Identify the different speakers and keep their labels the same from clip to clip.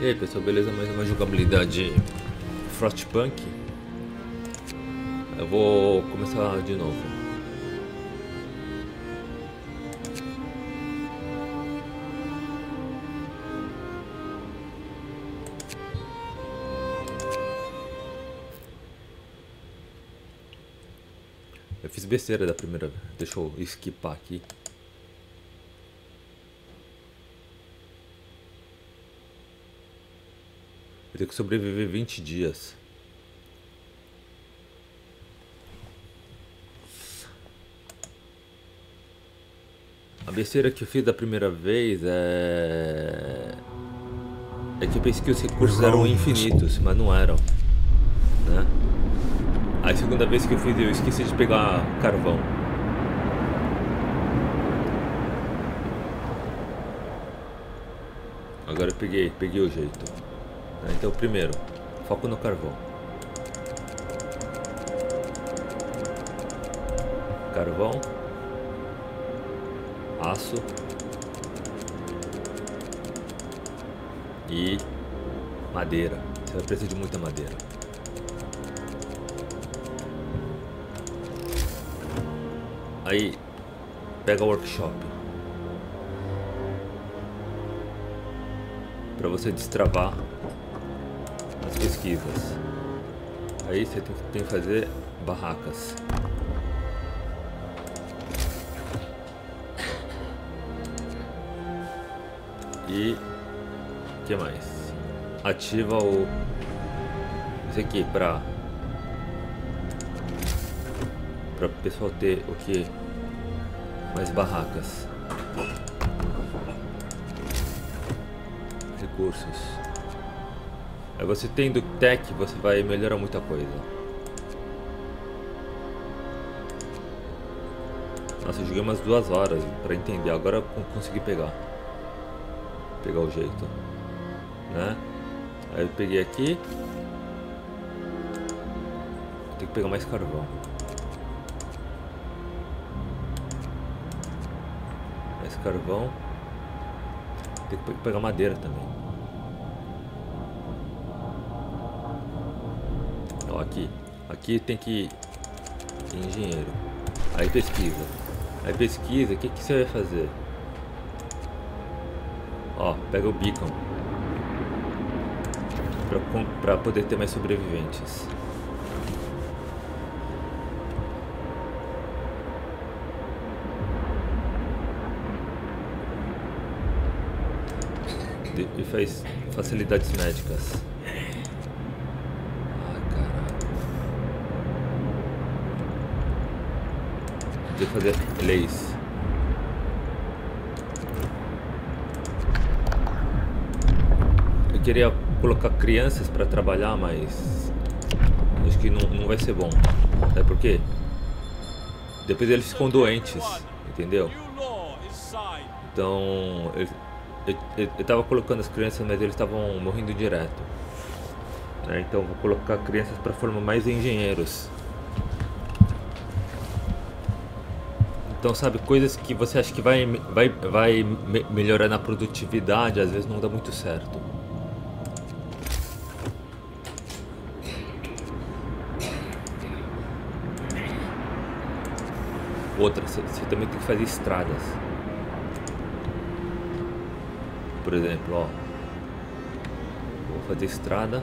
Speaker 1: E aí pessoal, beleza? Mais uma jogabilidade Frostpunk. Eu vou começar de novo. Eu fiz besteira da primeira vez. Deixa eu esquipar aqui. Eu tenho que sobreviver 20 dias. A besteira que eu fiz da primeira vez é. É que eu pensei que os recursos eram infinitos, mas não eram. Né? A segunda vez que eu fiz, eu esqueci de pegar carvão. Agora eu peguei, peguei o jeito. Então, primeiro, foco no carvão. Carvão. Aço. E madeira. Você vai precisar de muita madeira. Aí, pega o workshop. Para você destravar as pesquisas. Aí você tem, que fazer barracas. E que mais? Ativa o isso aqui para para o pessoal ter o que mais barracas. Recursos. Aí você tendo tech, você vai melhorar muita coisa. Nossa, eu joguei umas duas horas pra entender. Agora eu consegui pegar. Pegar o jeito. Né? Aí eu peguei aqui. Tem que pegar mais carvão. Mais carvão. Tem que pegar madeira também. Aqui. Aqui tem que... Engenheiro. Aí pesquisa. Aí pesquisa, o que, que você vai fazer? Ó, pega o beacon. Pra, pra poder ter mais sobreviventes. E faz facilidades médicas. De fazer leis. Eu queria colocar crianças para trabalhar, mas acho que não, não vai ser bom. Sabe por quê? Depois eles ficam doentes, entendeu? Então, eu, eu, eu, eu tava colocando as crianças, mas eles estavam morrendo direto. Né? Então, vou colocar crianças para formar mais engenheiros. Então, sabe, coisas que você acha que vai, vai, vai me melhorar na produtividade, às vezes não dá muito certo. Outra, você, você também tem que fazer estradas. Por exemplo, ó. Vou fazer estrada.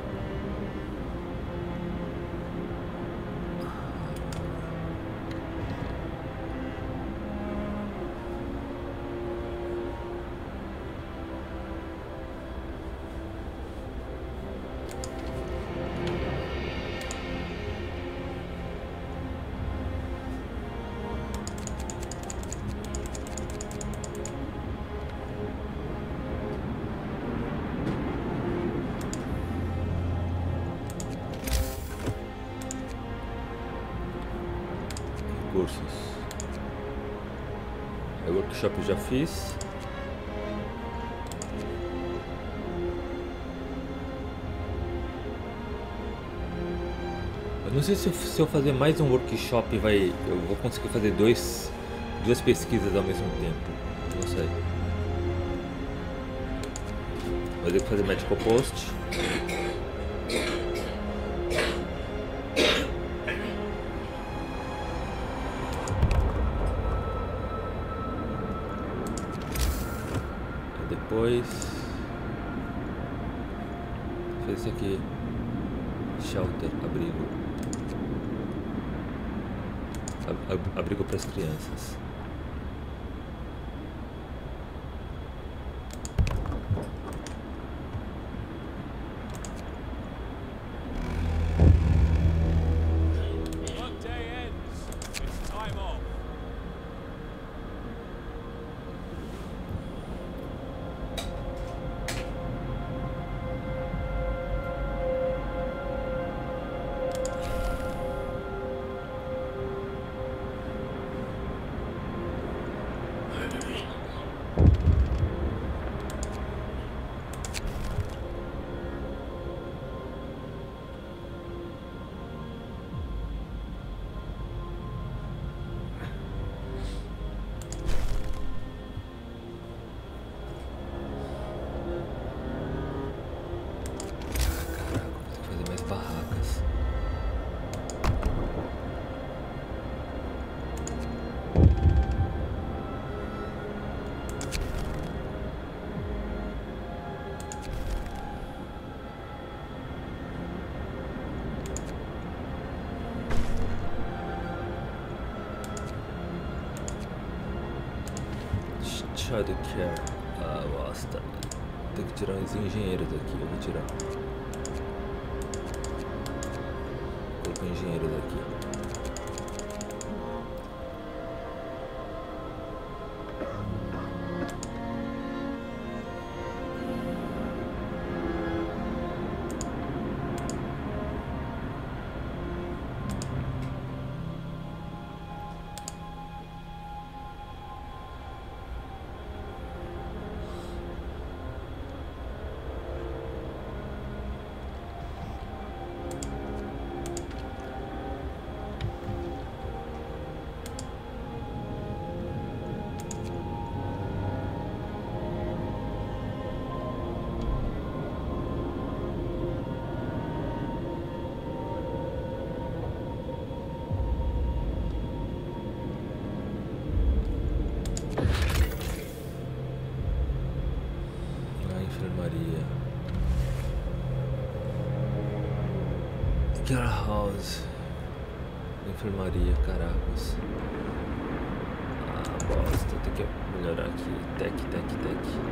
Speaker 1: Se eu, fazer mais um workshop vai, eu vou conseguir fazer dois, duas pesquisas ao mesmo tempo. Não sei. Vou ter que fazer medical post. Abrigo para as crianças Child Care. Ah, bosta. Tem que tirar os engenheiros daqui. Eu vou tirar. Colocar engenheiros aqui. Enfermaria, caracas. Ah, bosta. Tem que melhorar aqui. Tech, tech, tech.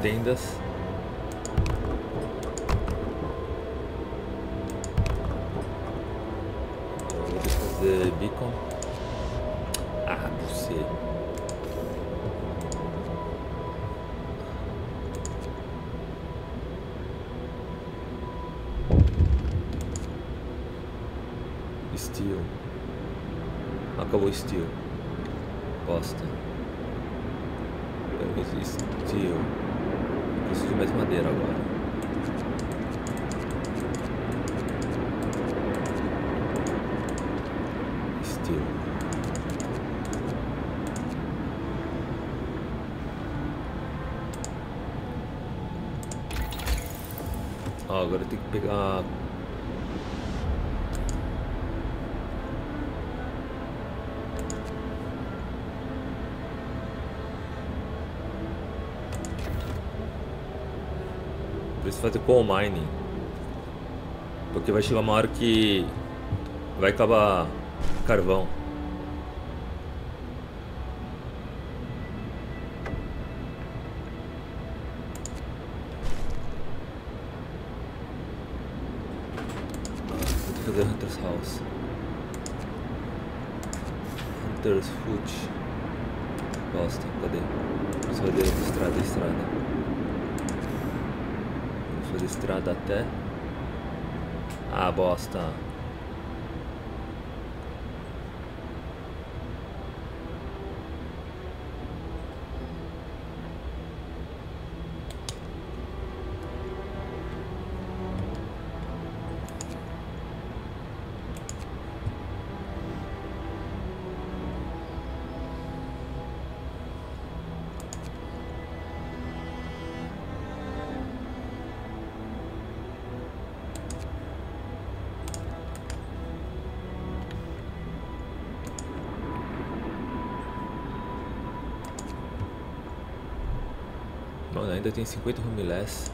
Speaker 1: Tendas. Vou fazer beacon. Ah, você. Steel. Acabou Steel. Bosta. Eu preciso Steel. Eu preciso de mais madeira agora. Ó, agora tenho que pegar Preciso fazer coal mining. Porque vai chegar uma hora que vai acabar carvão. Vou que fazer Hunter's House. Hunter's Foot. Bosta, cadê? Preciso fazer estrada, estrada. Vamos fazer estrada até. Ah, bosta. Ainda tem 50 rumilés.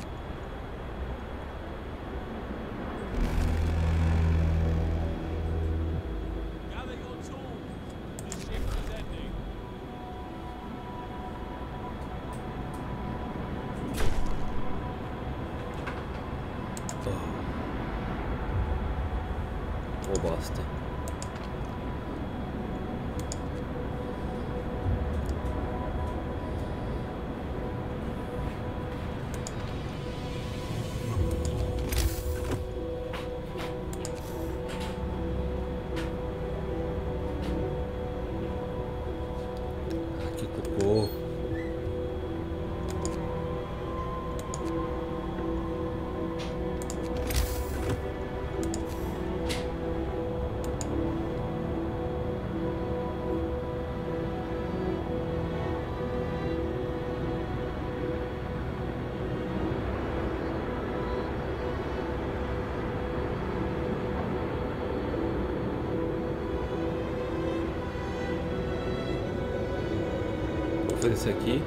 Speaker 1: Vou isso aqui.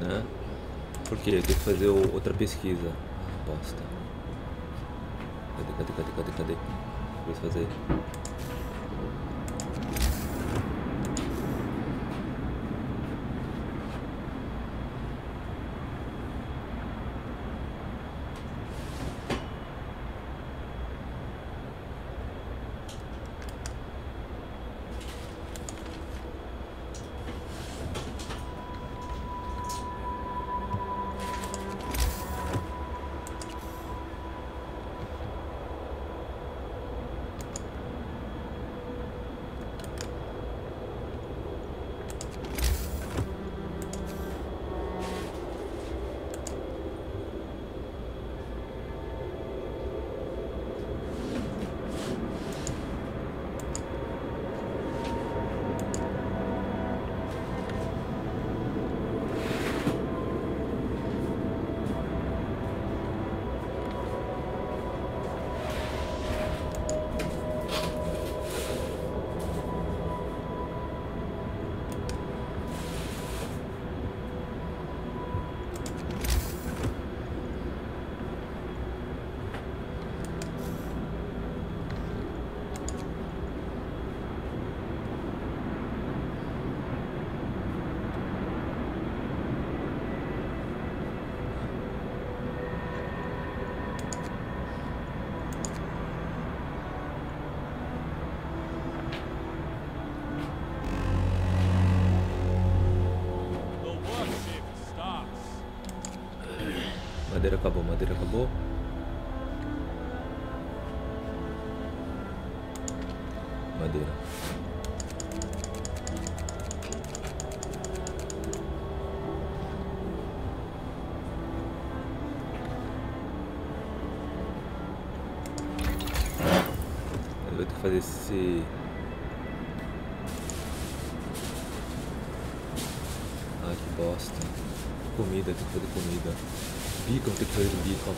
Speaker 1: Né? Por quê? Eu tenho que fazer outra pesquisa. Ah, bosta. Cadê, cadê, cadê, cadê, cadê? Preciso fazer. Madeira acabou, madeira acabou. Madeira. Eu vou ter que fazer esse. Ah, que bosta. Comida, tem que fazer comida. Beacon, tem que fazer beacon.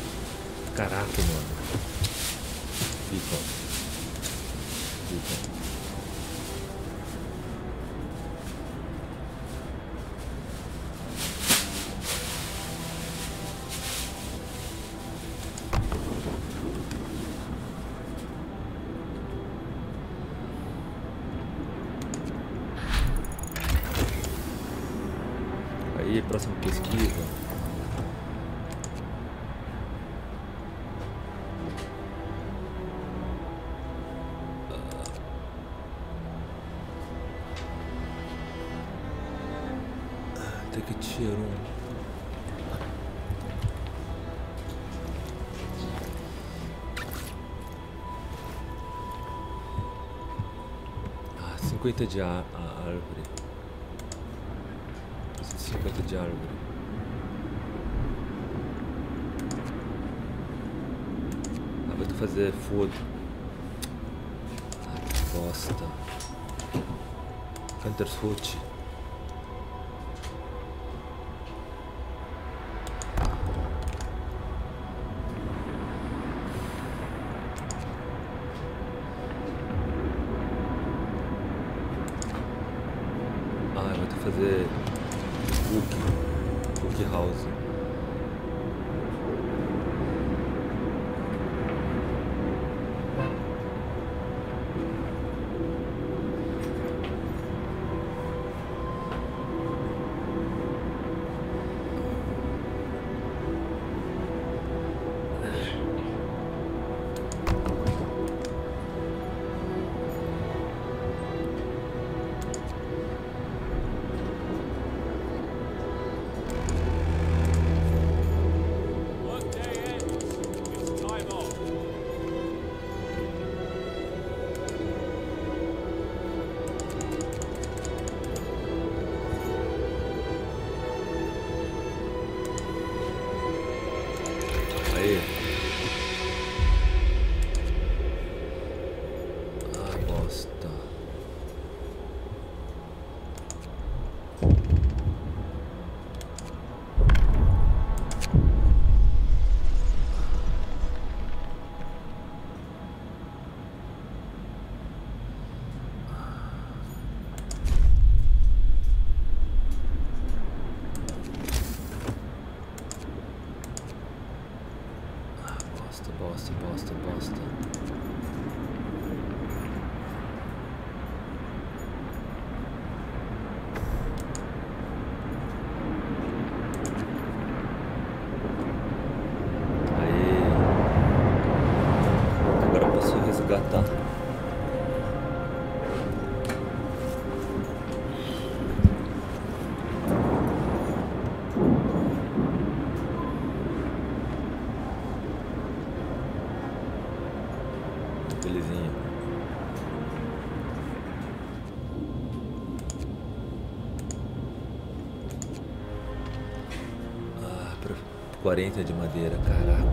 Speaker 1: Caraca, mano. Beacon. Beacon. Aí, próxima pesquisa. 50 de árvore. Preciso de 50 de árvore. Ah, vou ter que fazer fogo. Ah, que bosta. Hunter's 40 de madeira, caraca,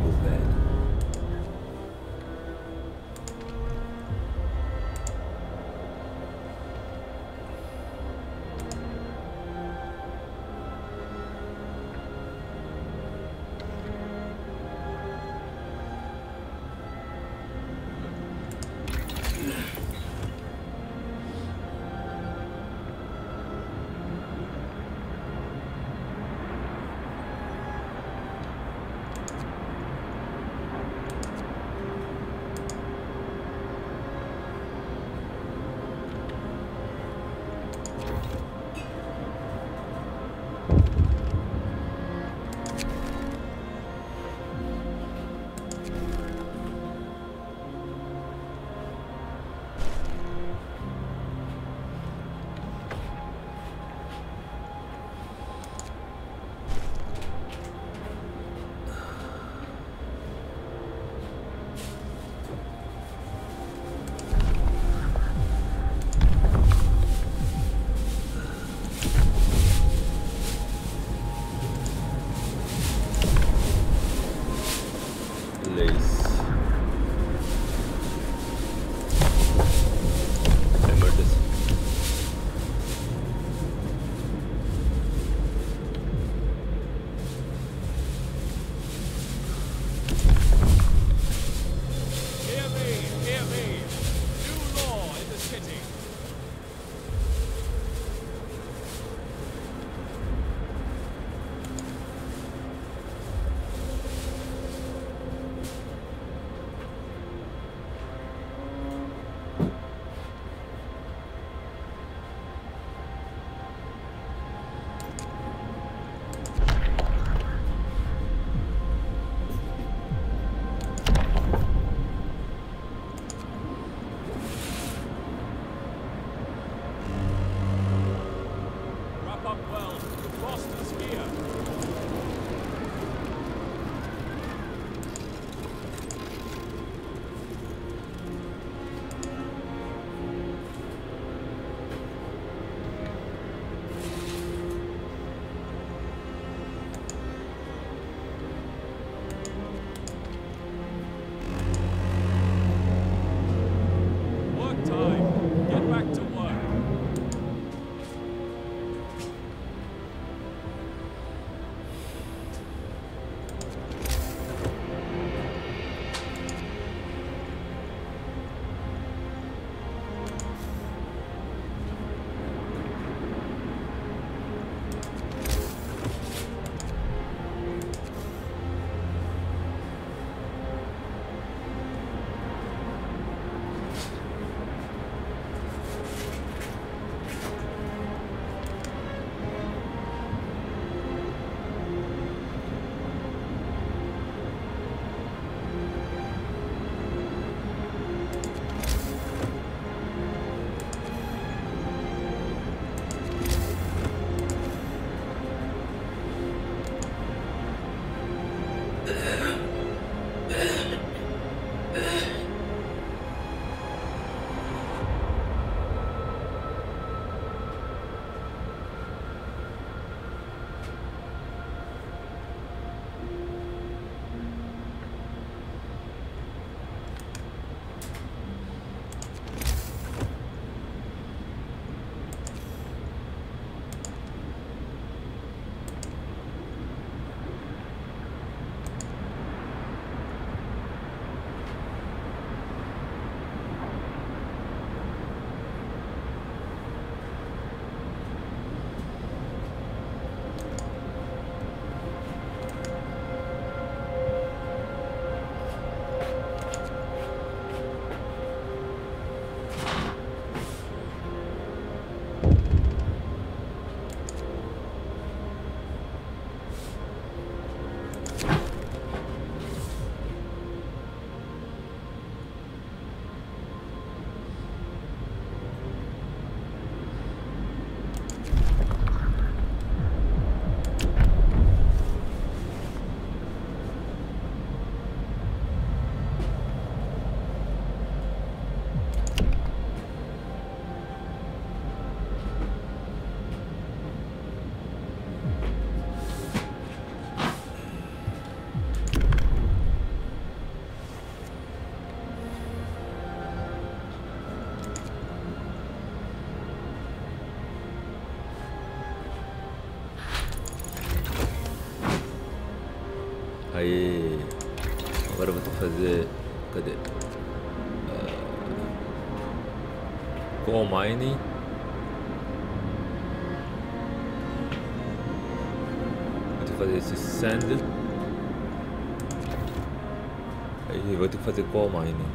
Speaker 1: Agora eu vou ter que fazer. Cadê? Ah, Coal mining. Vou ter que fazer esse sand. Aí vou ter que fazer coal mining.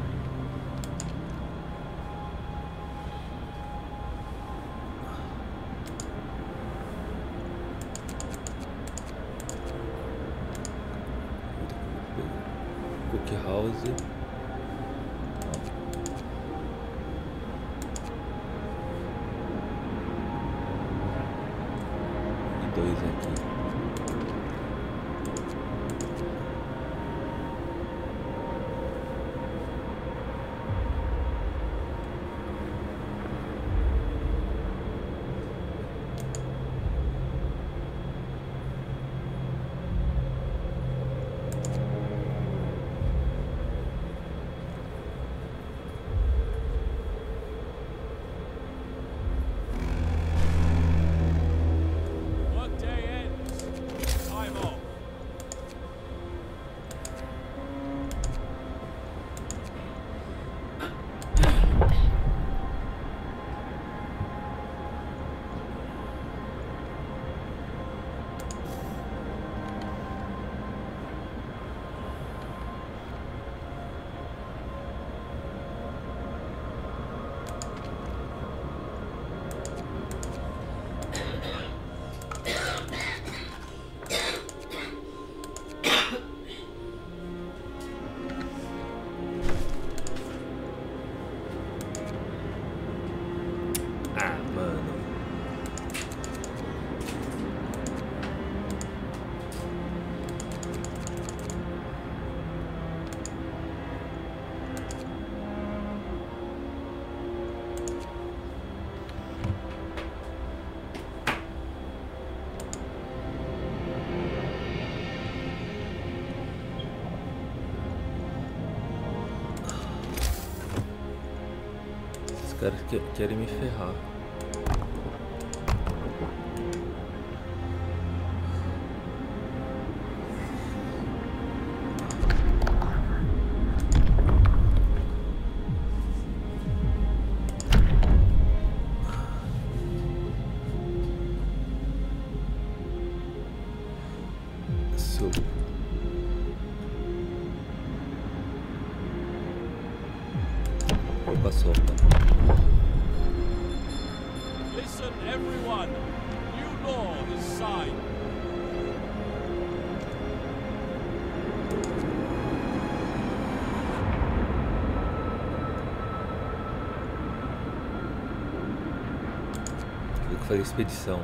Speaker 1: Caras que, querem me ferrar. Fazer expedição.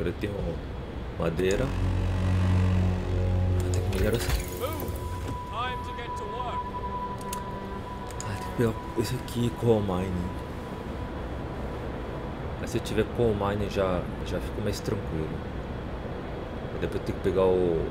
Speaker 1: Agora eu tenho madeira. Tem que melhorar essa. Ah, tem que pegar esse aqui, coal mining. Mas se eu tiver coal mining já, já fica mais tranquilo. Depois eu tenho que pegar o.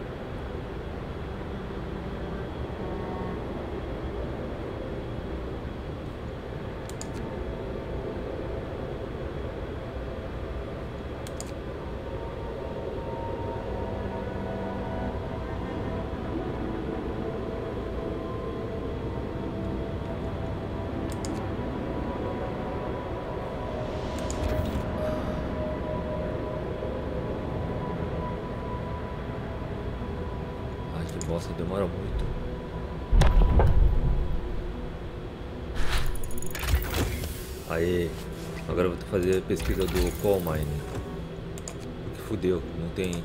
Speaker 1: Demora muito. Aí, agora eu vou fazer a pesquisa do coal. Que fudeu, não. Tem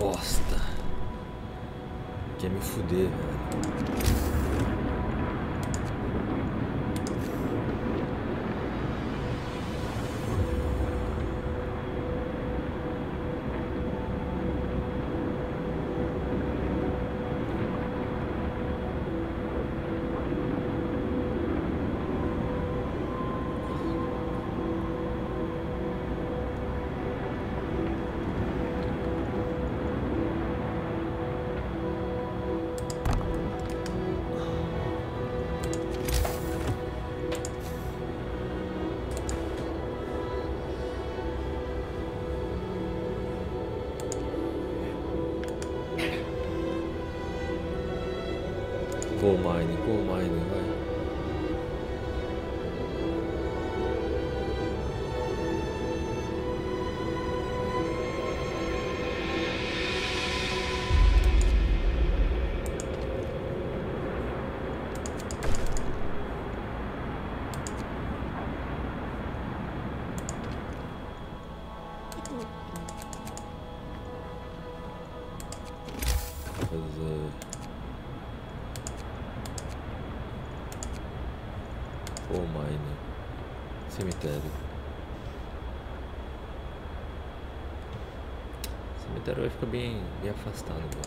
Speaker 1: bosta. Quer me fuder, velho. Ficar bem, bem afastado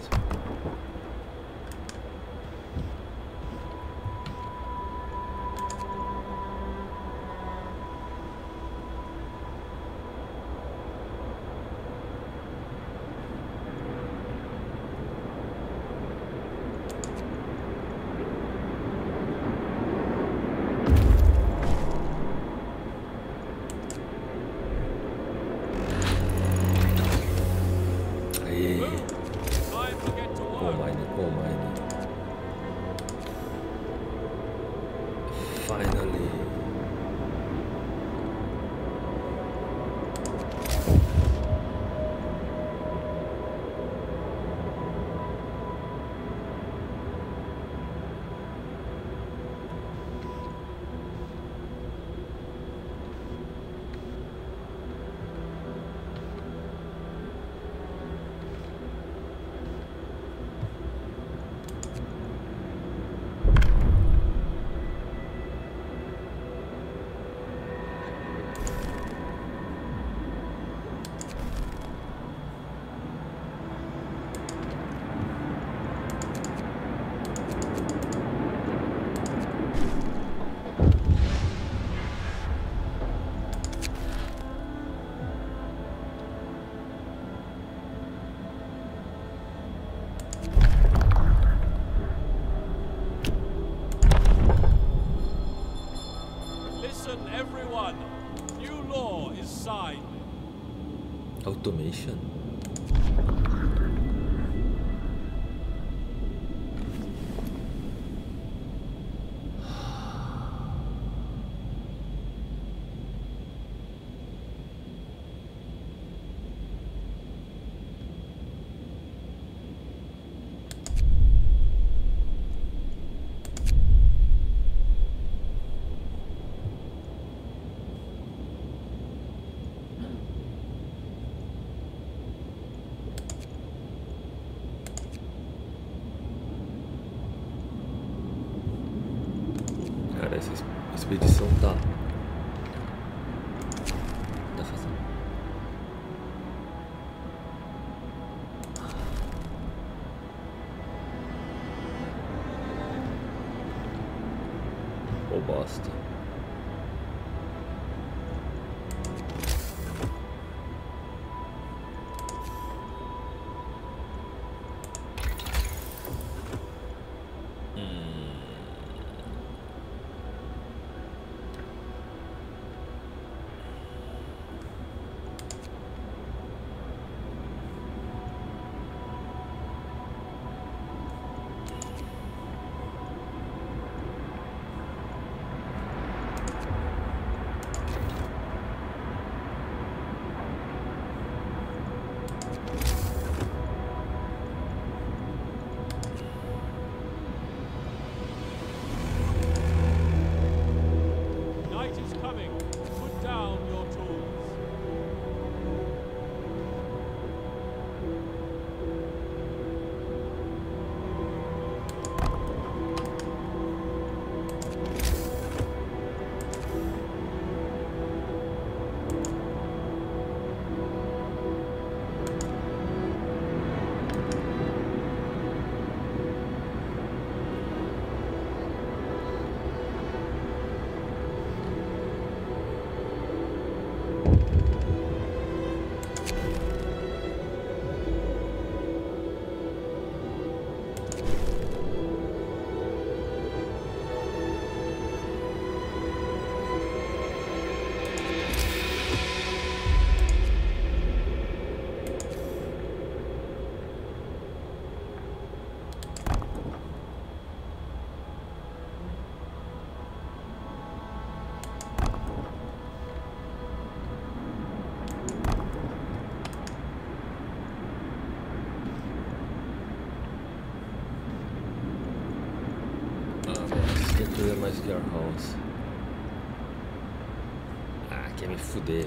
Speaker 1: fuder.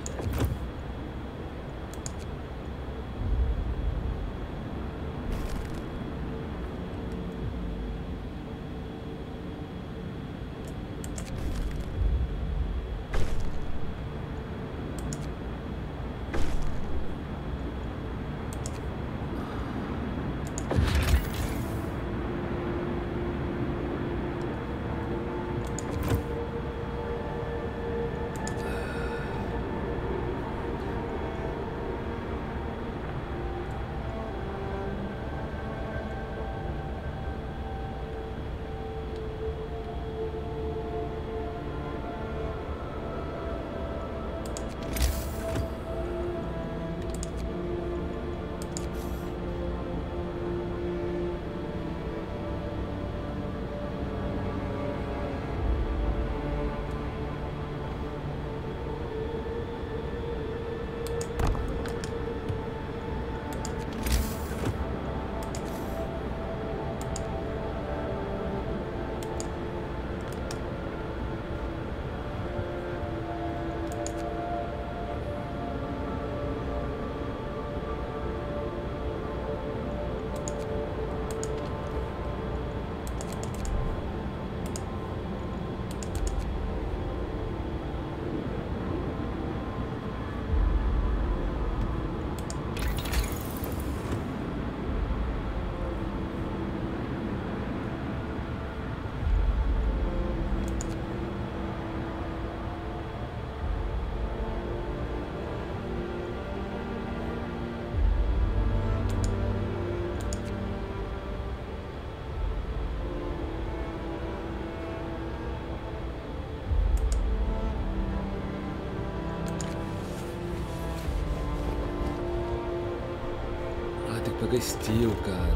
Speaker 1: Steel, cara.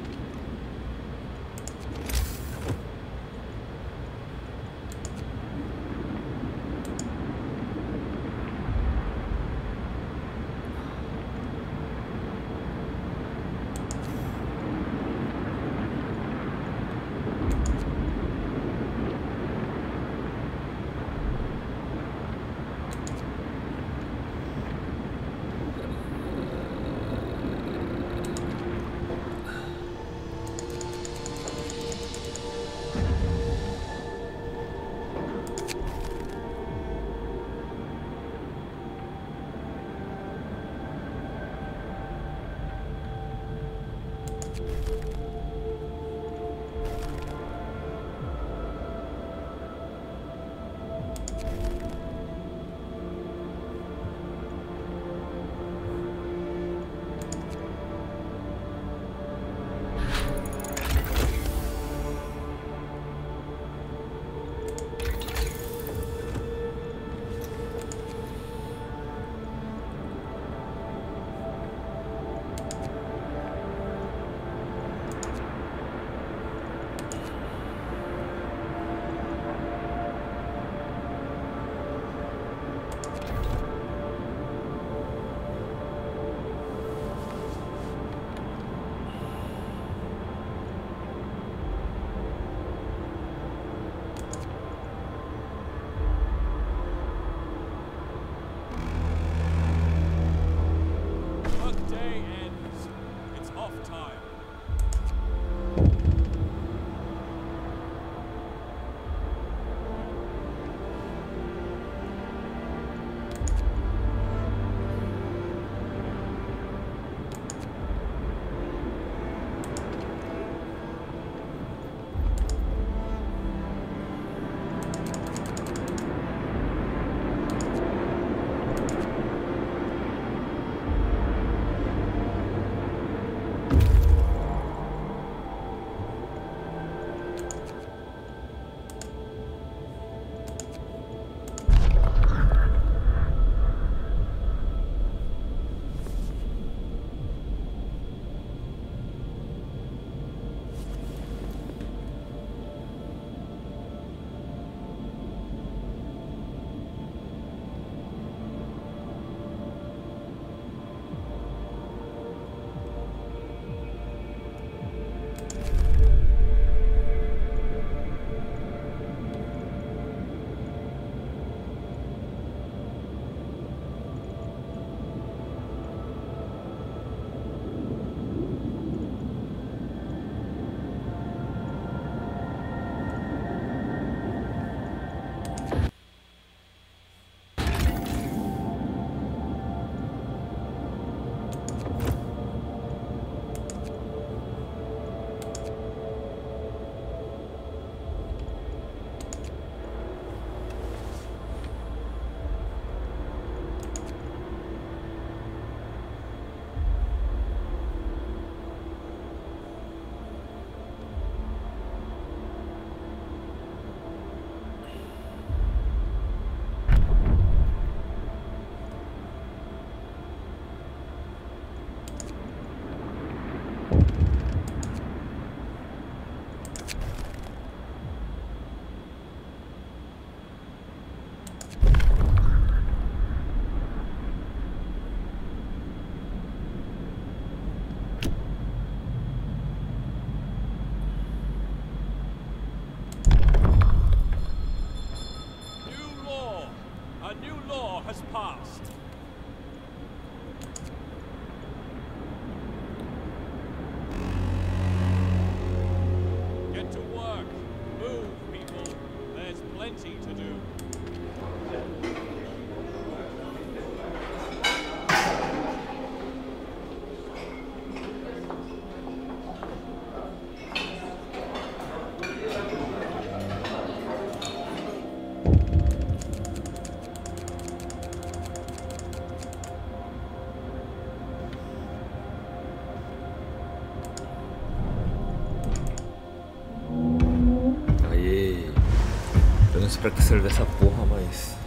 Speaker 1: Serve essa porra, mas.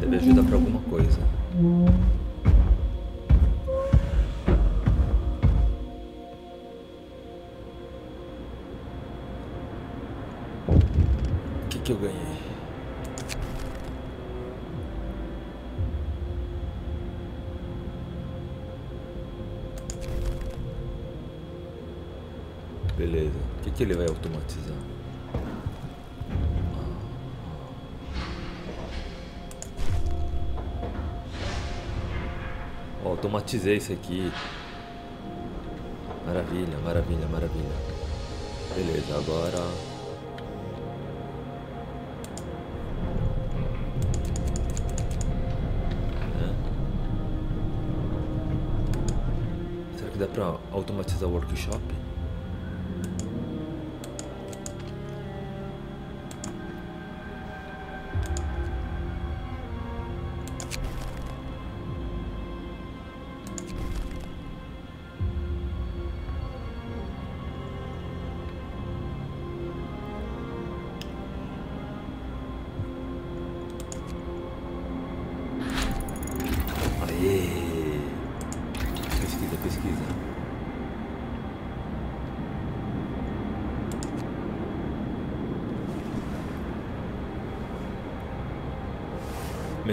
Speaker 1: Deve ajudar pra alguma coisa. O que, que eu ganhei? Beleza. O que, que ele vai automatizar? Automatizei isso aqui. Maravilha, maravilha, maravilha. Beleza, agora. Né? Será que dá pra automatizar o workshop?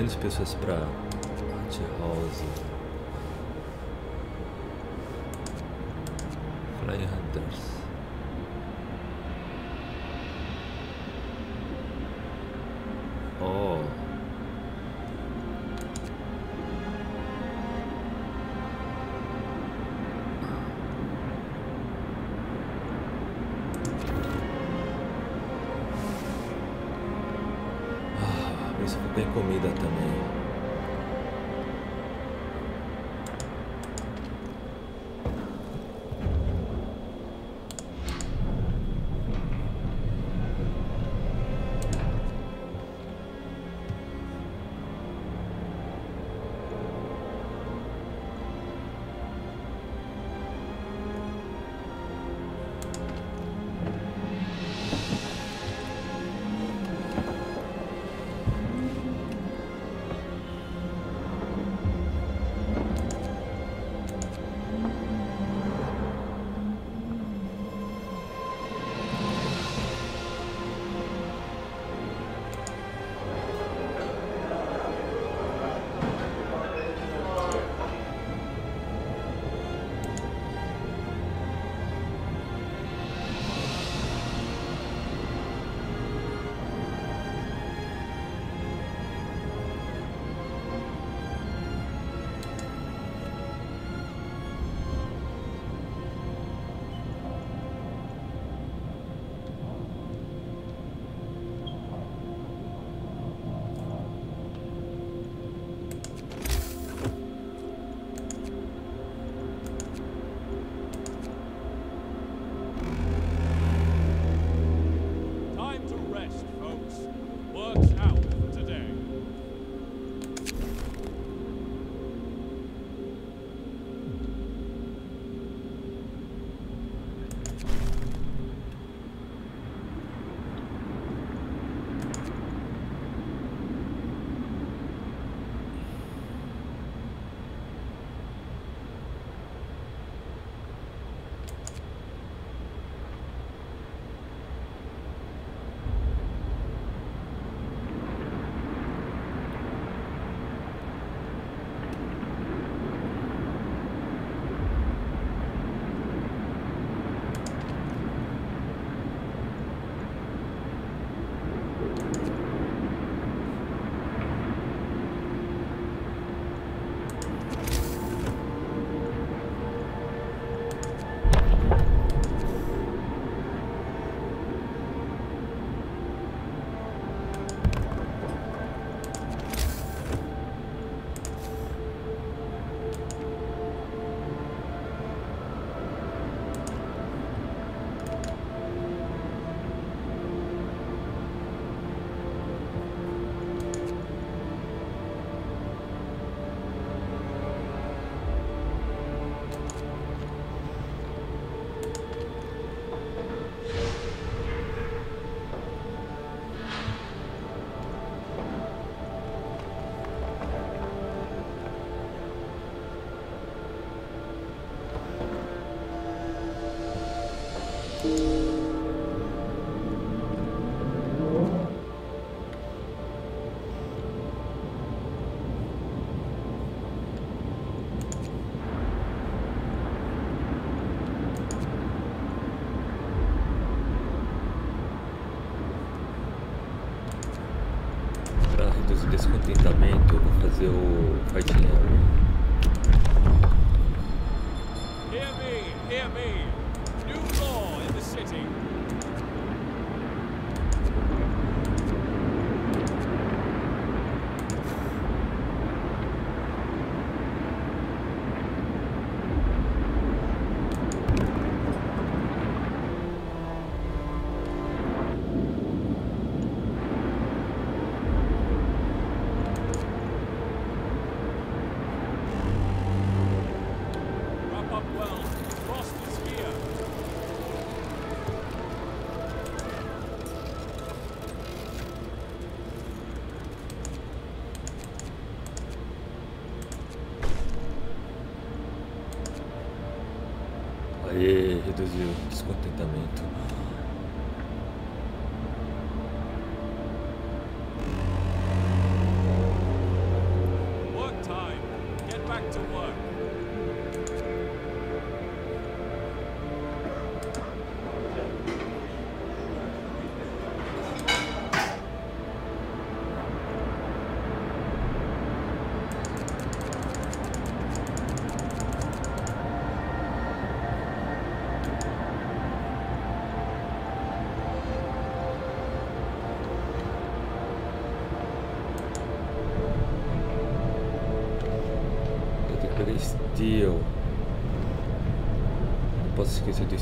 Speaker 1: Menos pessoas pra comida também. que se te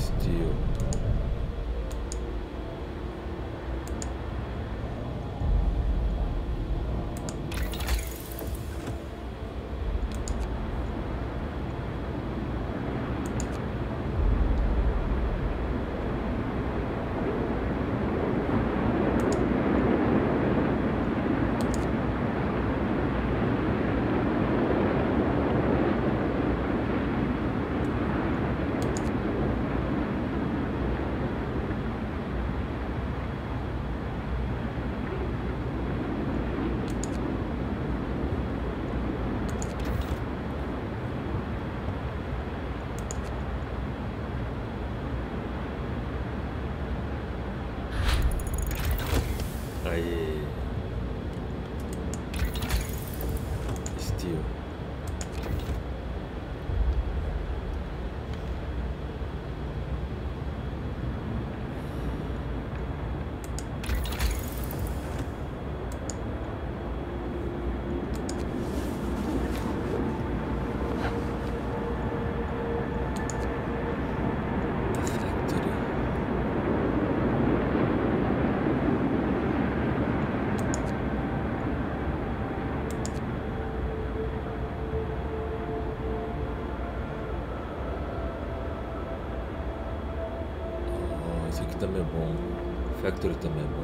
Speaker 1: Também é bom.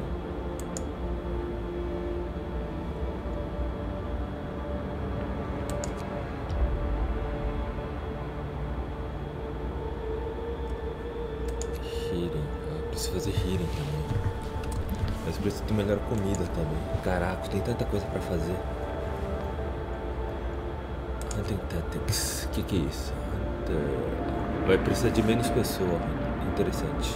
Speaker 1: Healing. Ah, preciso fazer healing também. Mas preciso ter melhor comida também. Caraca, tem tanta coisa pra fazer. Hunting Tactics. O que, que é isso? Hunter... Vai precisar de menos pessoa. Interessante.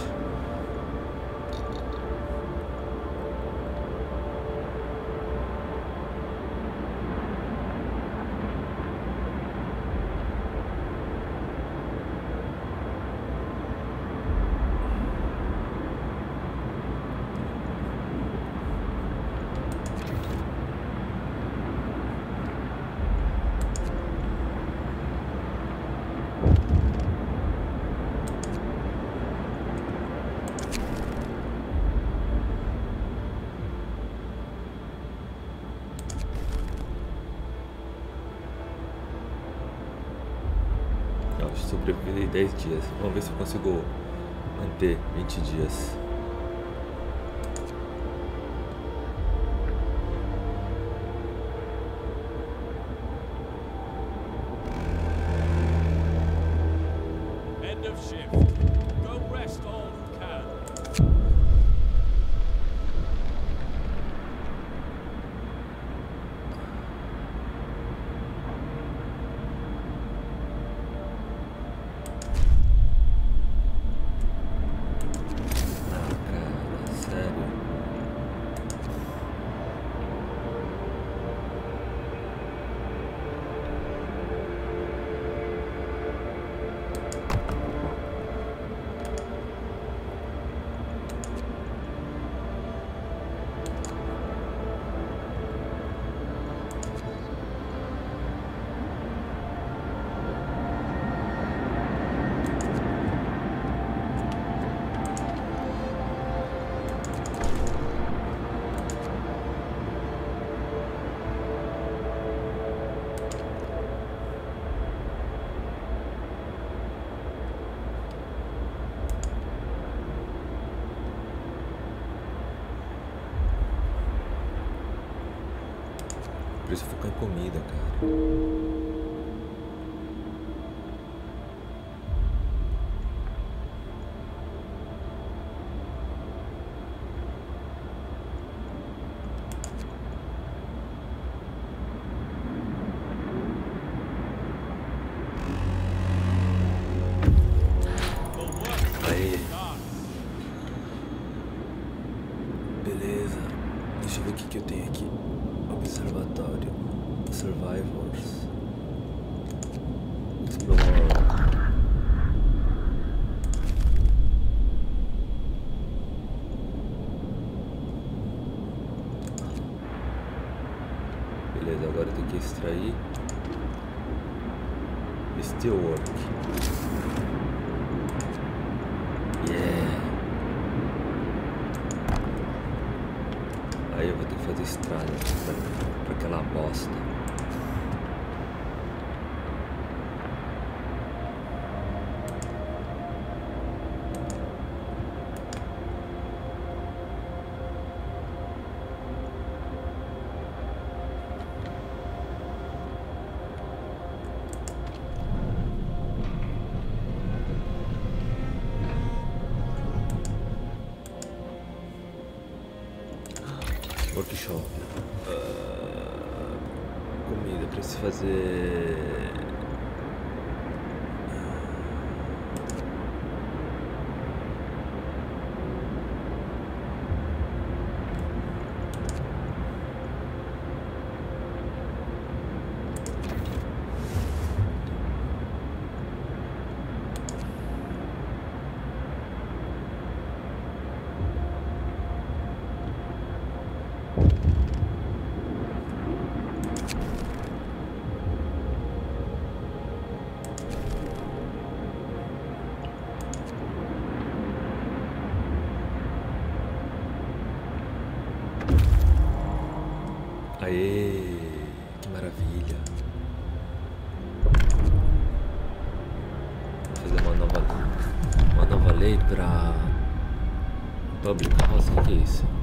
Speaker 1: Eu sobrevivi 10 dias. Vamos ver se eu consigo manter 20 dias. fazer Aê, que maravilha. Vou fazer uma nova, uma nova lei para public O que é isso?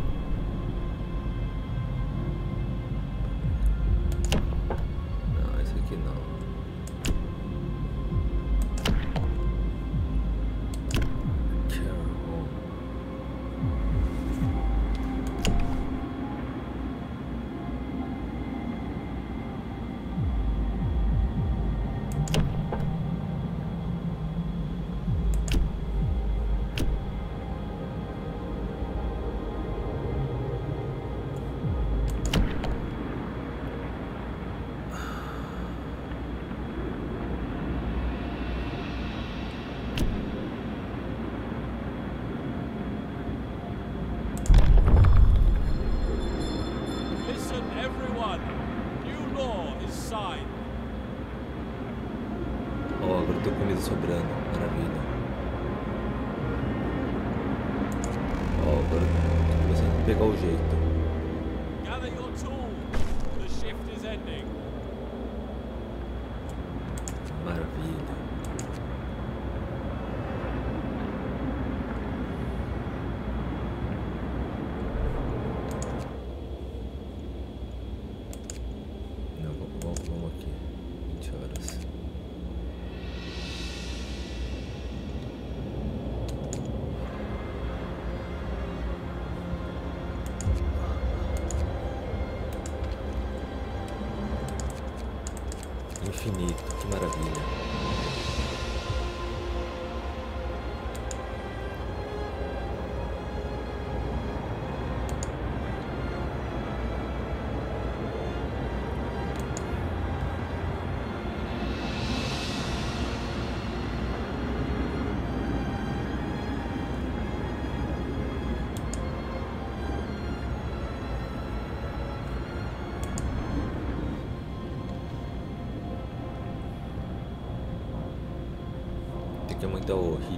Speaker 1: trong.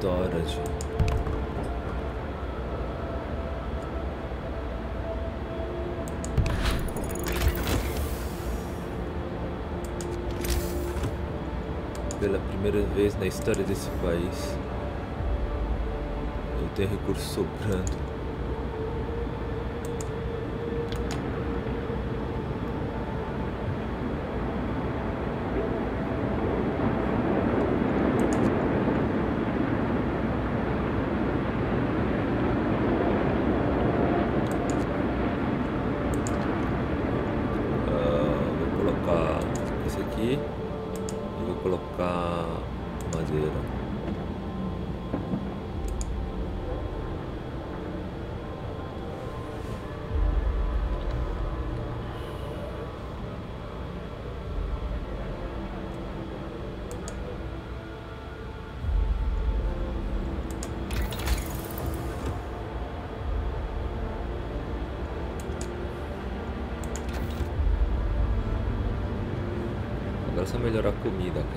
Speaker 1: Dorothy. Pela primeira vez na história desse país, eu tenho recurso sobrando. melhorar a comida,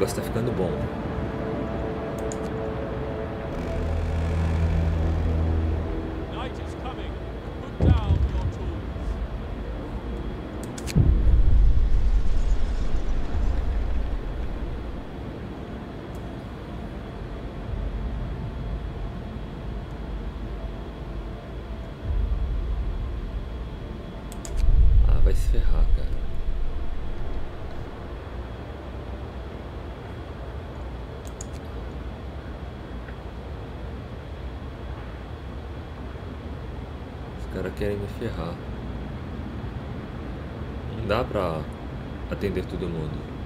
Speaker 1: negócio tá ficando bom. querem me ferrar. Não dá pra atender todo mundo.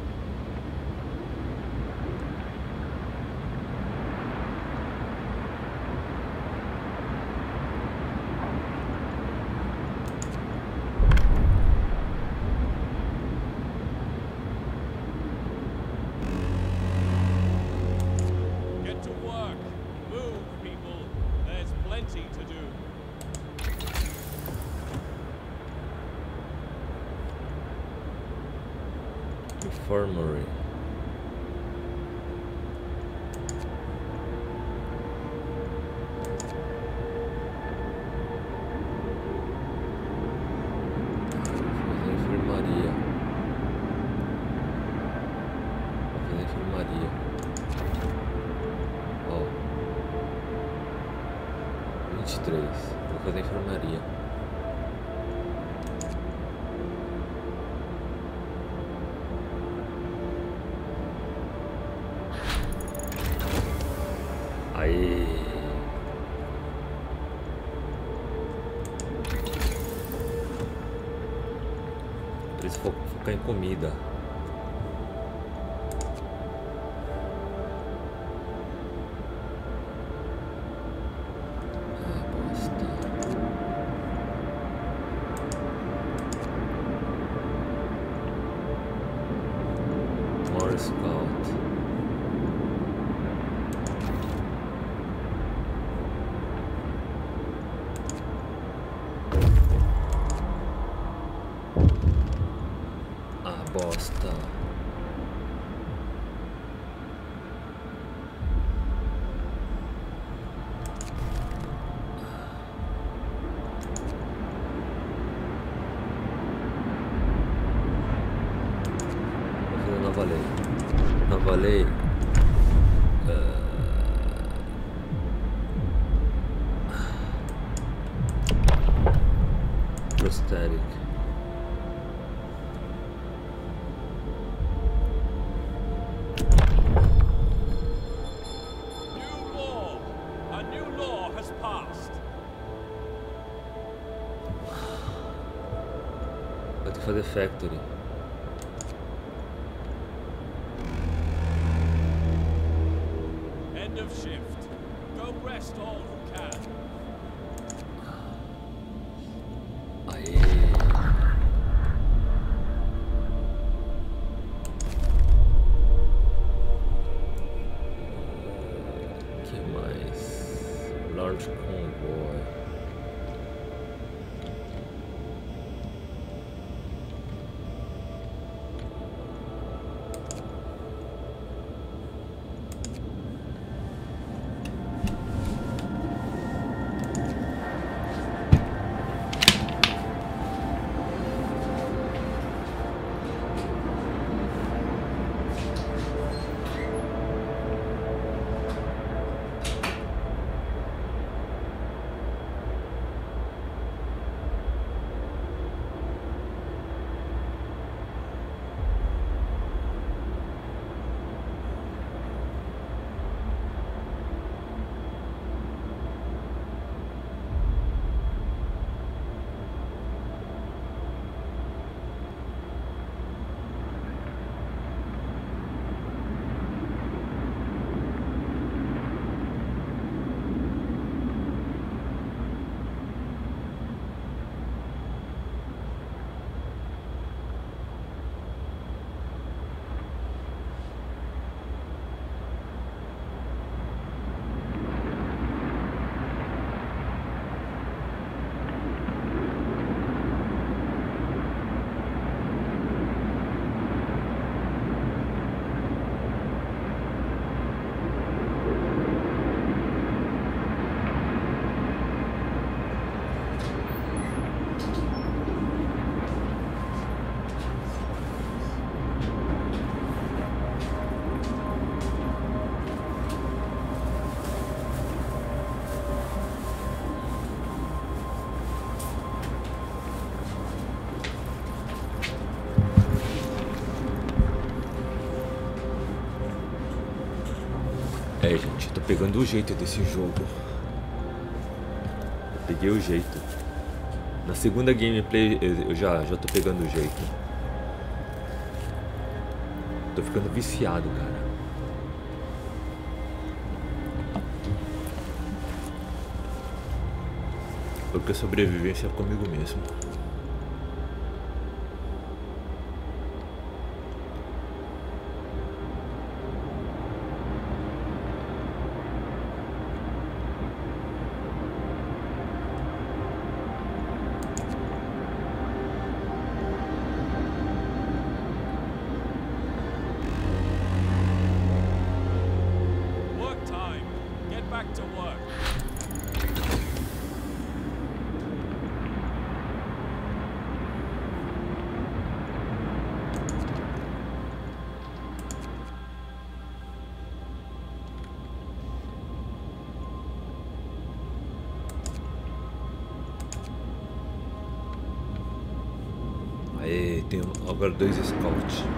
Speaker 1: Factory. Tô pegando o jeito desse jogo. Eu peguei o jeito. Na segunda gameplay eu já, já tô pegando o jeito. Tô ficando viciado, cara. Porque a sobrevivência é comigo mesmo. Tem agora dois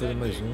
Speaker 1: Dá pra fazer mais um.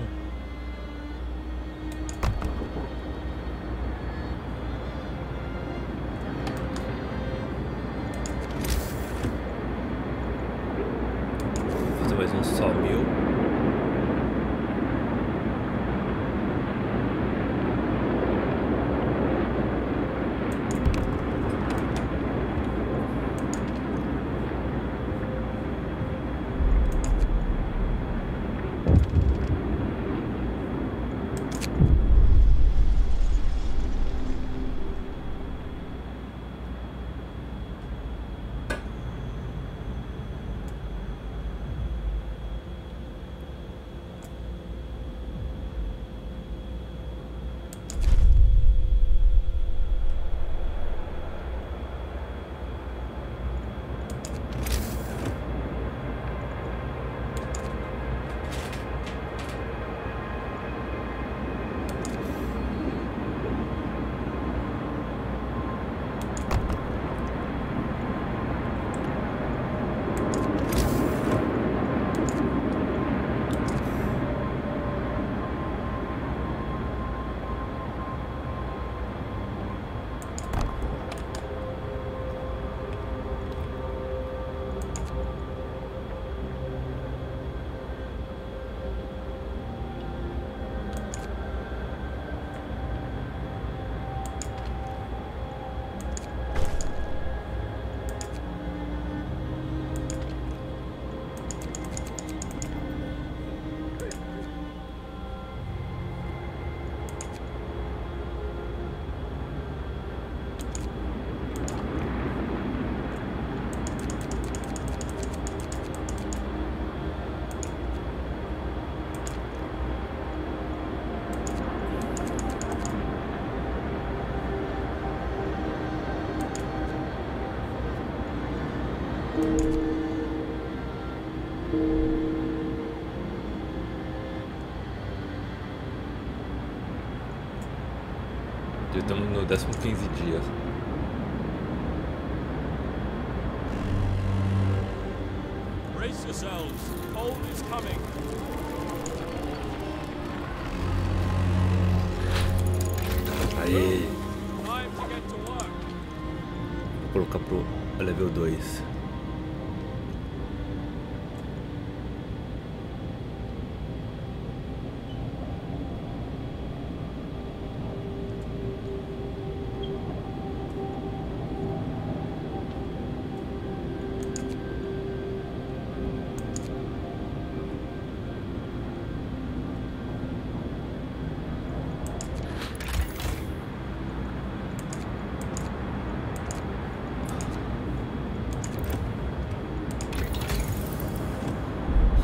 Speaker 1: No 15 dia.
Speaker 2: Brace yourselves. Cold is coming.
Speaker 1: Aí,
Speaker 2: Time to get to work.
Speaker 1: vou colocar pro level 2.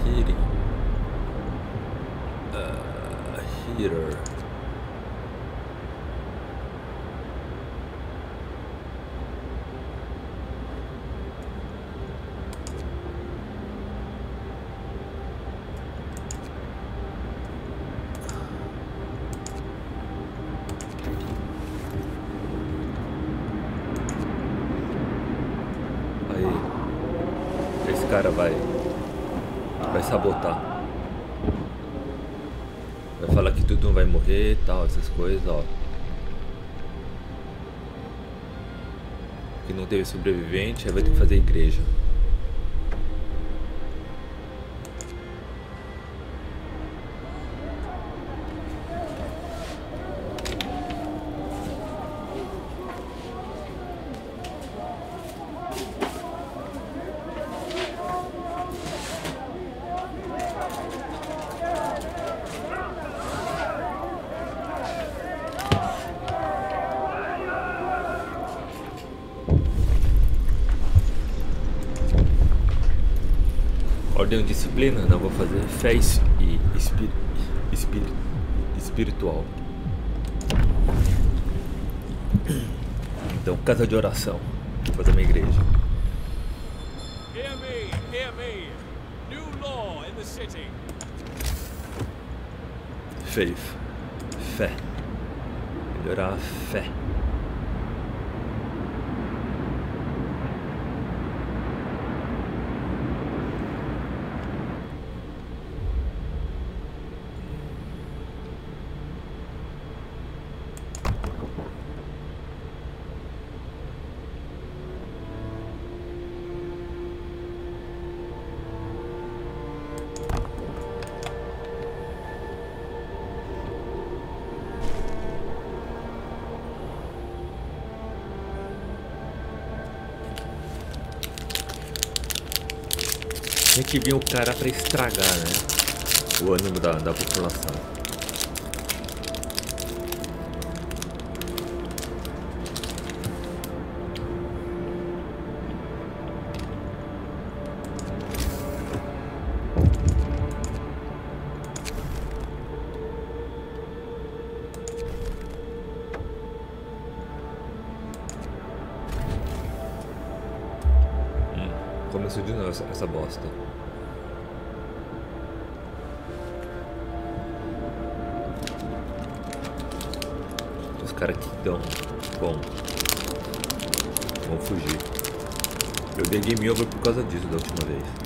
Speaker 1: Heating. Uh, heater. Aí. Esse cara vai vai sabotar. Vai falar que tudo não vai morrer e tal, essas coisas, ó. Que não teve sobrevivente, aí vai ter que fazer igreja. E disciplina? Não, vou fazer fé e e espí- espí- espiritual. Então, casa de oração. Vou fazer uma igreja.
Speaker 2: Hear me, hear me. New law in the city.
Speaker 1: Faith. Fé. Melhorar a fé. Que vir o cara pra estragar, né? O ânimo da, da população. Começou de novo essa, essa bosta. Dão. Bom. Vão fugir. Eu dei game over por causa disso da última vez.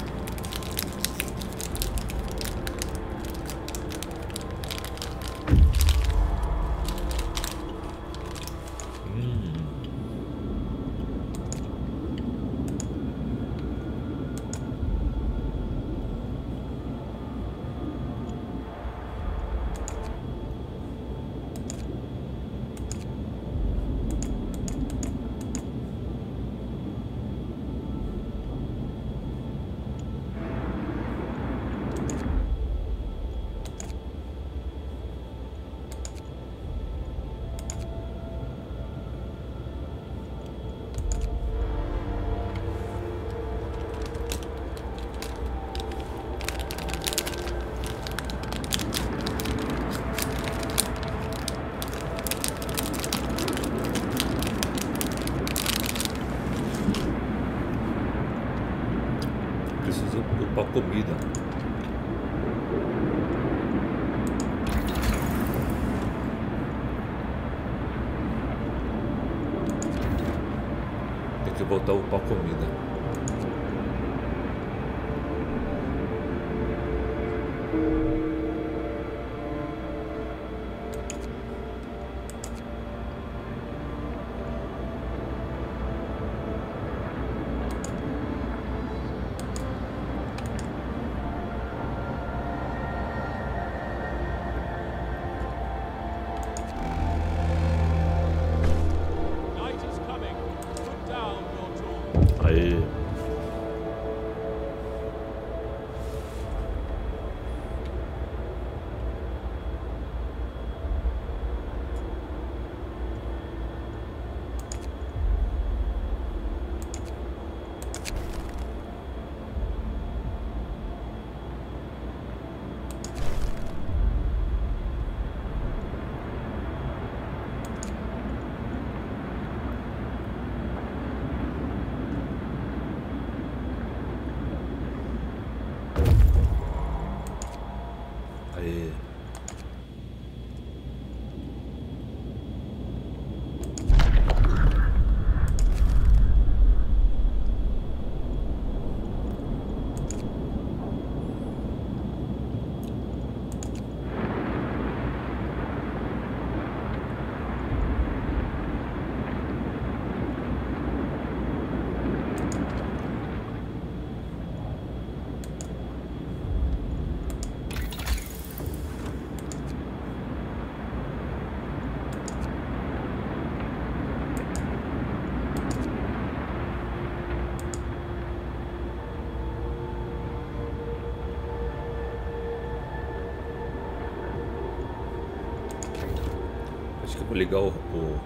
Speaker 1: Vou ligar o, o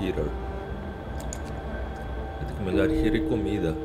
Speaker 1: Heater. Melhorar Heater e comida.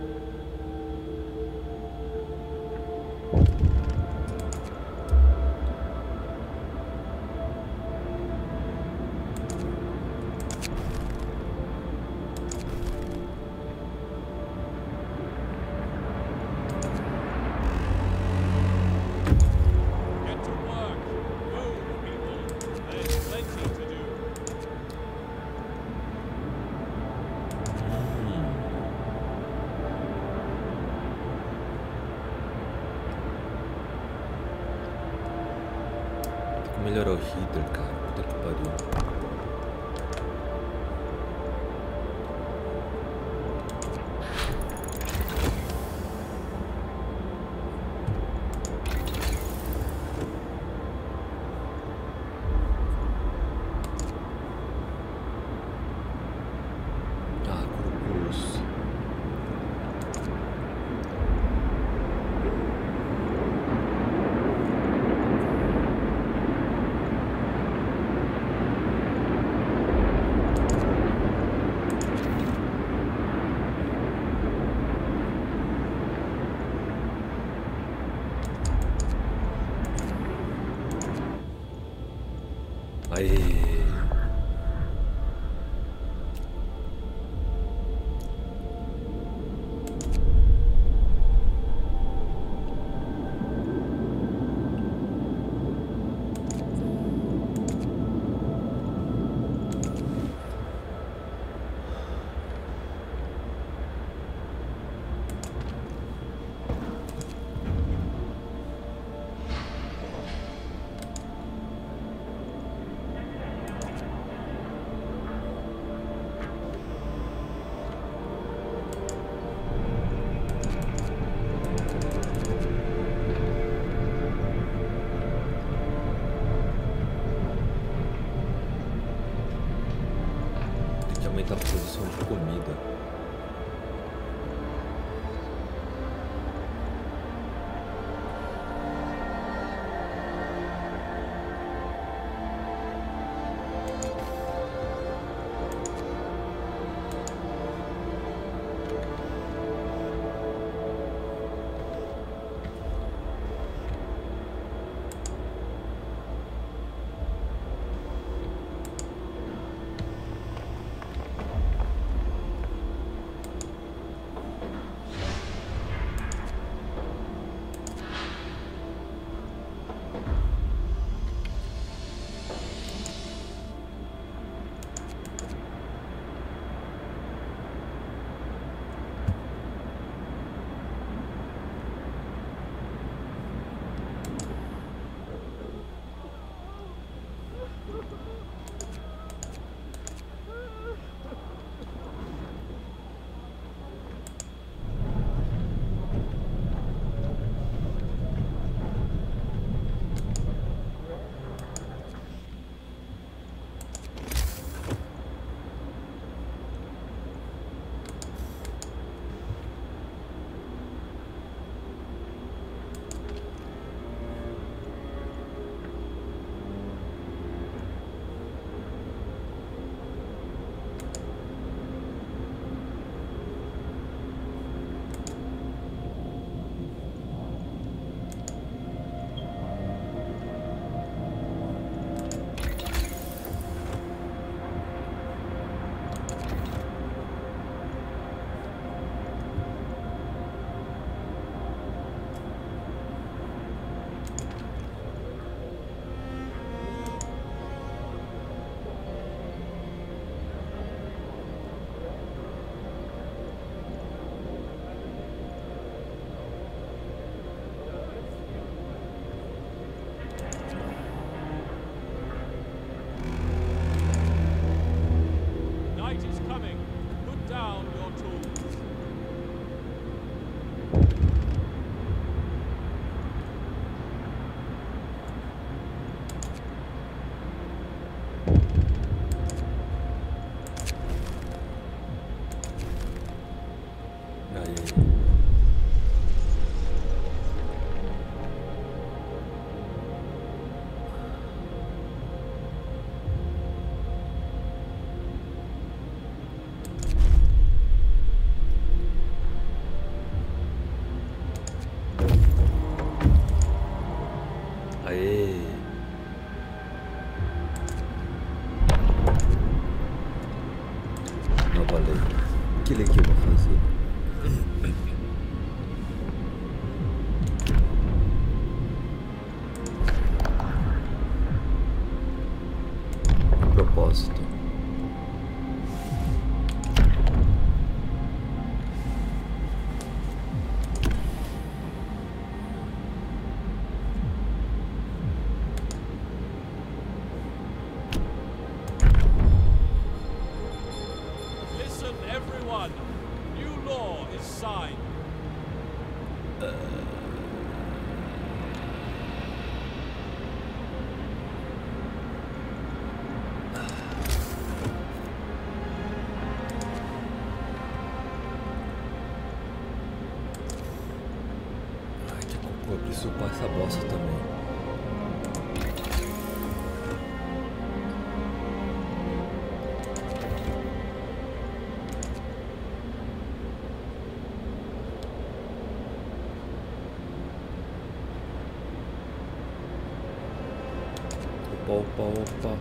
Speaker 1: Opa, opa.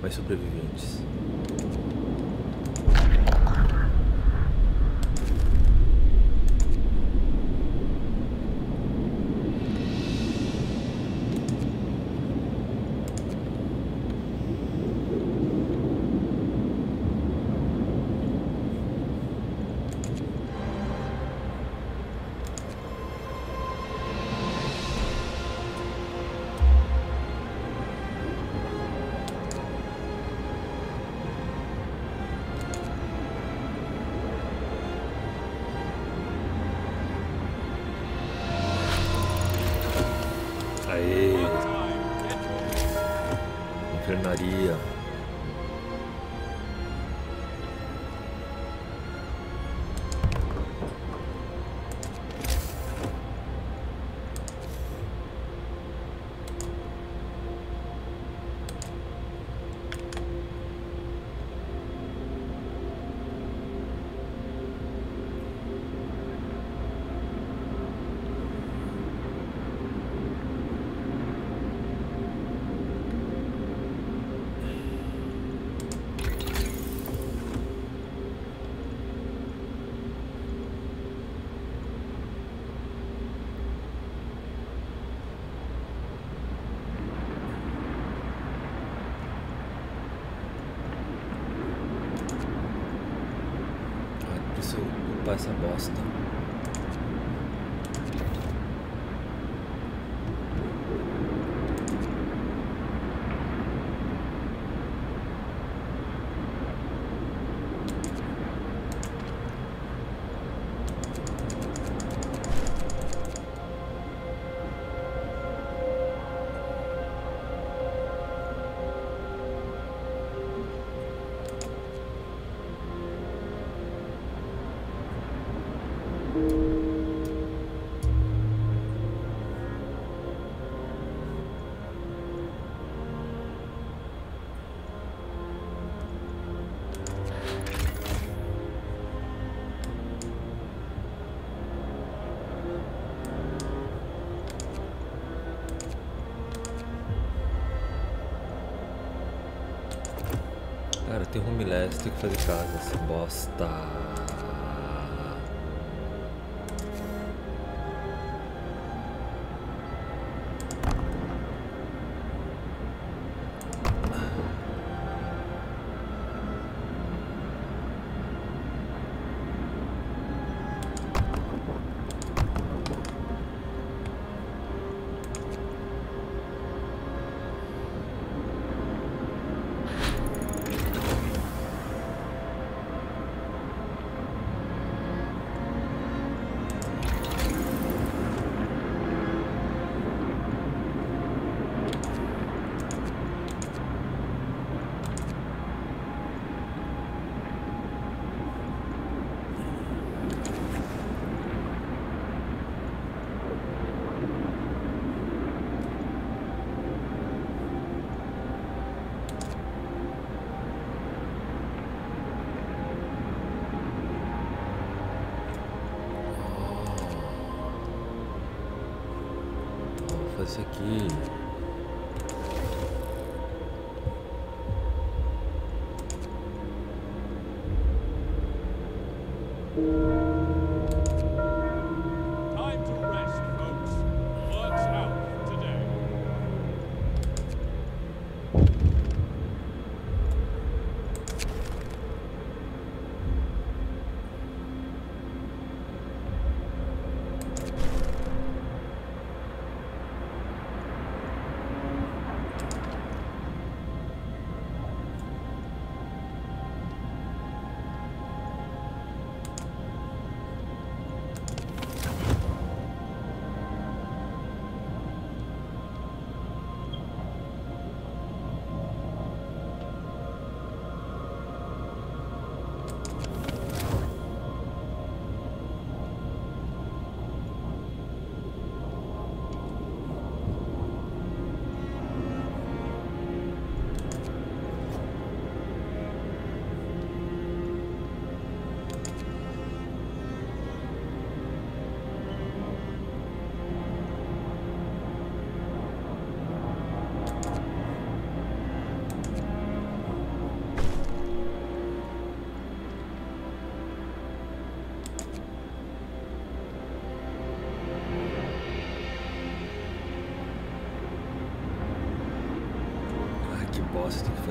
Speaker 1: Mais sobreviventes. Essa bosta. Last, tem que fazer casa, essa bosta.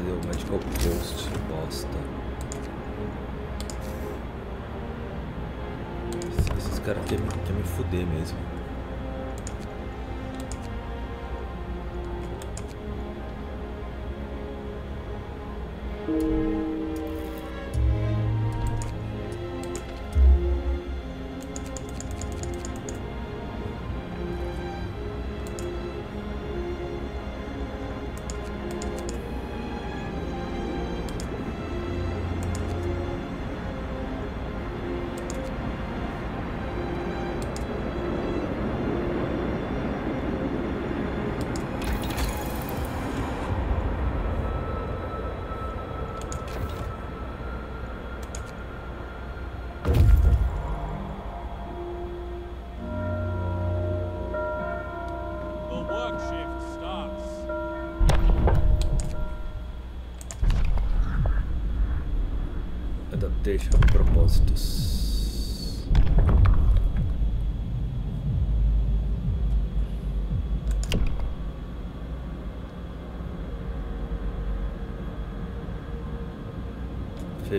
Speaker 1: o Medical Post? Bosta. Esses caras querem, querem me fuder mesmo.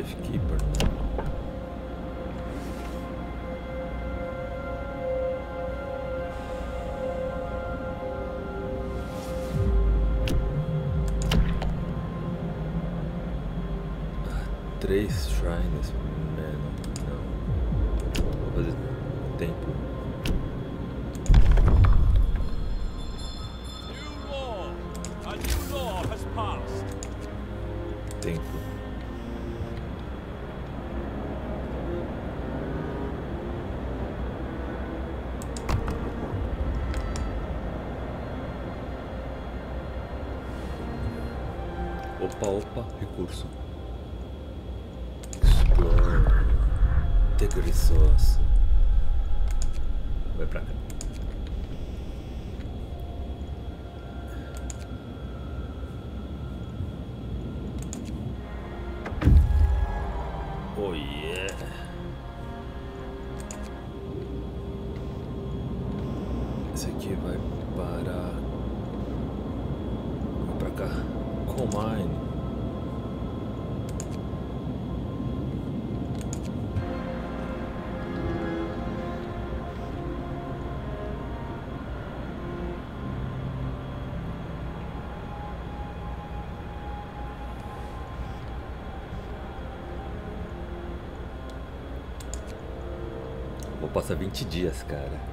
Speaker 1: Safekeeper. Três shrines. Opa, opa, recurso. Explore. Tegrisos. passa 20 dias, cara.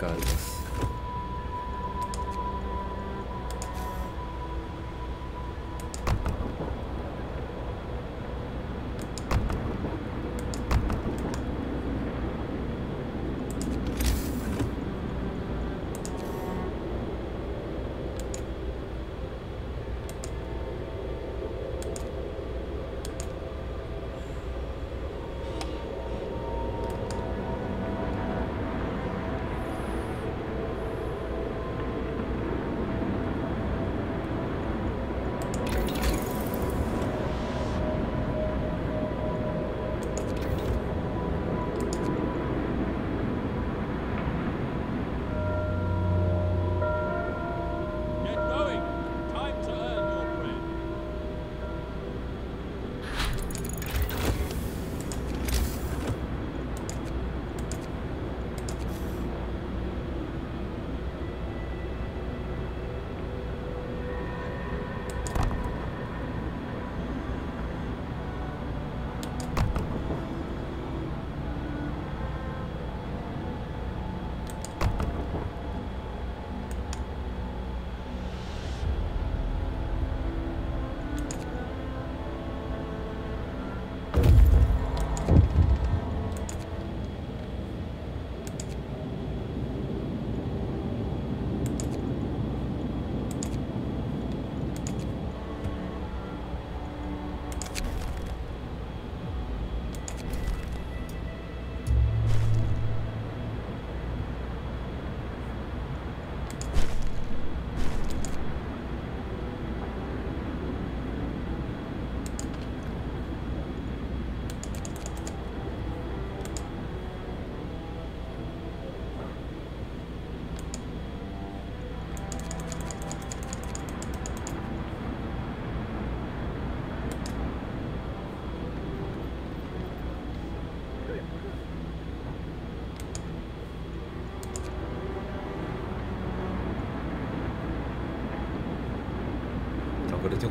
Speaker 1: Vou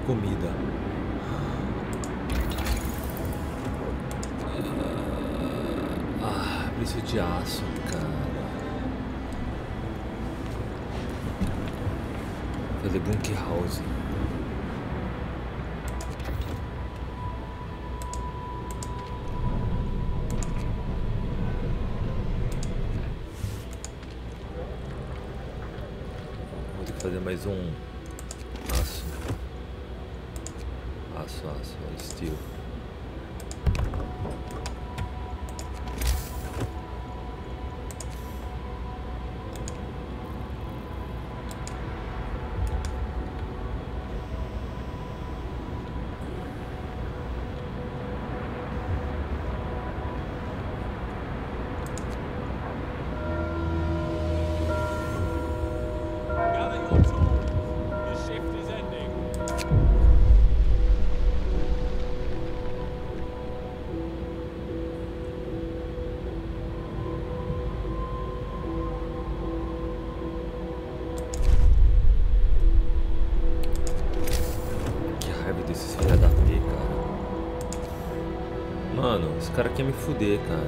Speaker 1: comida. Ah, Preço de aço, cara. Fazer bunk house. Vou ter que fazer mais um cara quer me fuder, cara.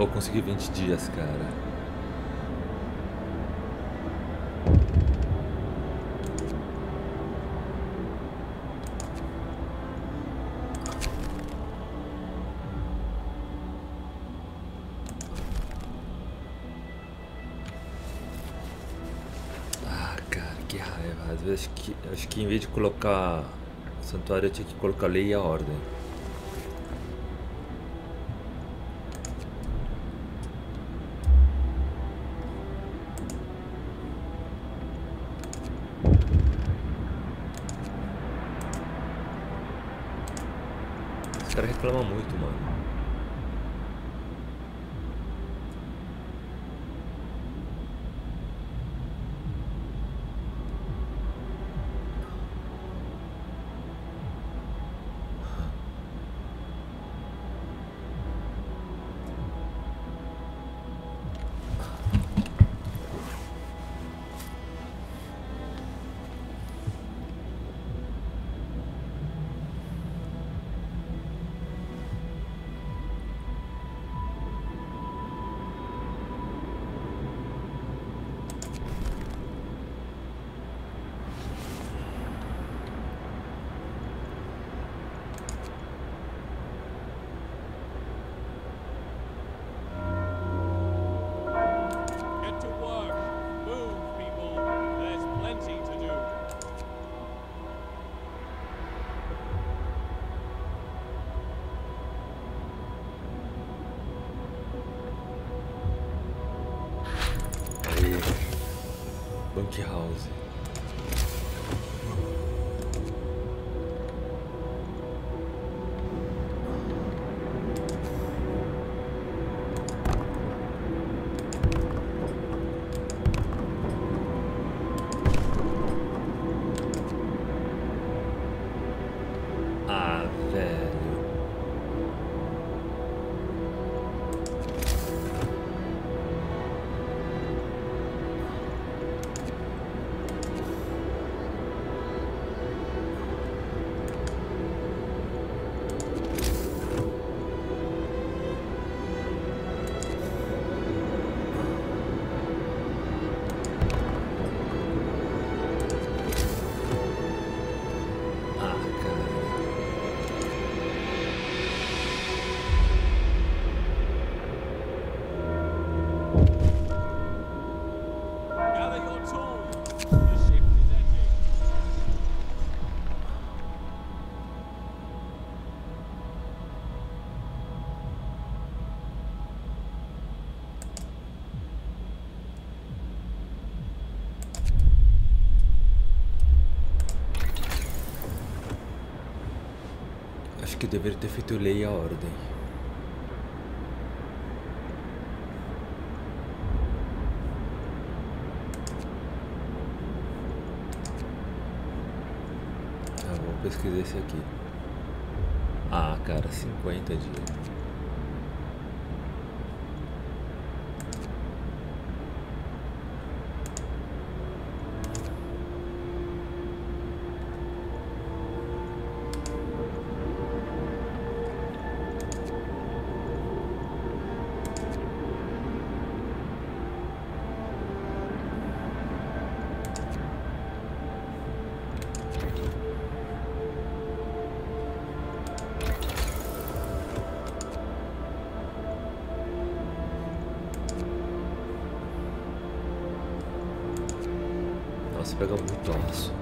Speaker 1: Ou consegui 20 dias, cara. Ah, acho que em vez de colocar santuário, eu tinha que colocar lei e a ordem. Que deveria ter feito lei a ordem. Ah, vou pesquisar esse aqui. Ah, cara, 50 dias. Pega muito aço.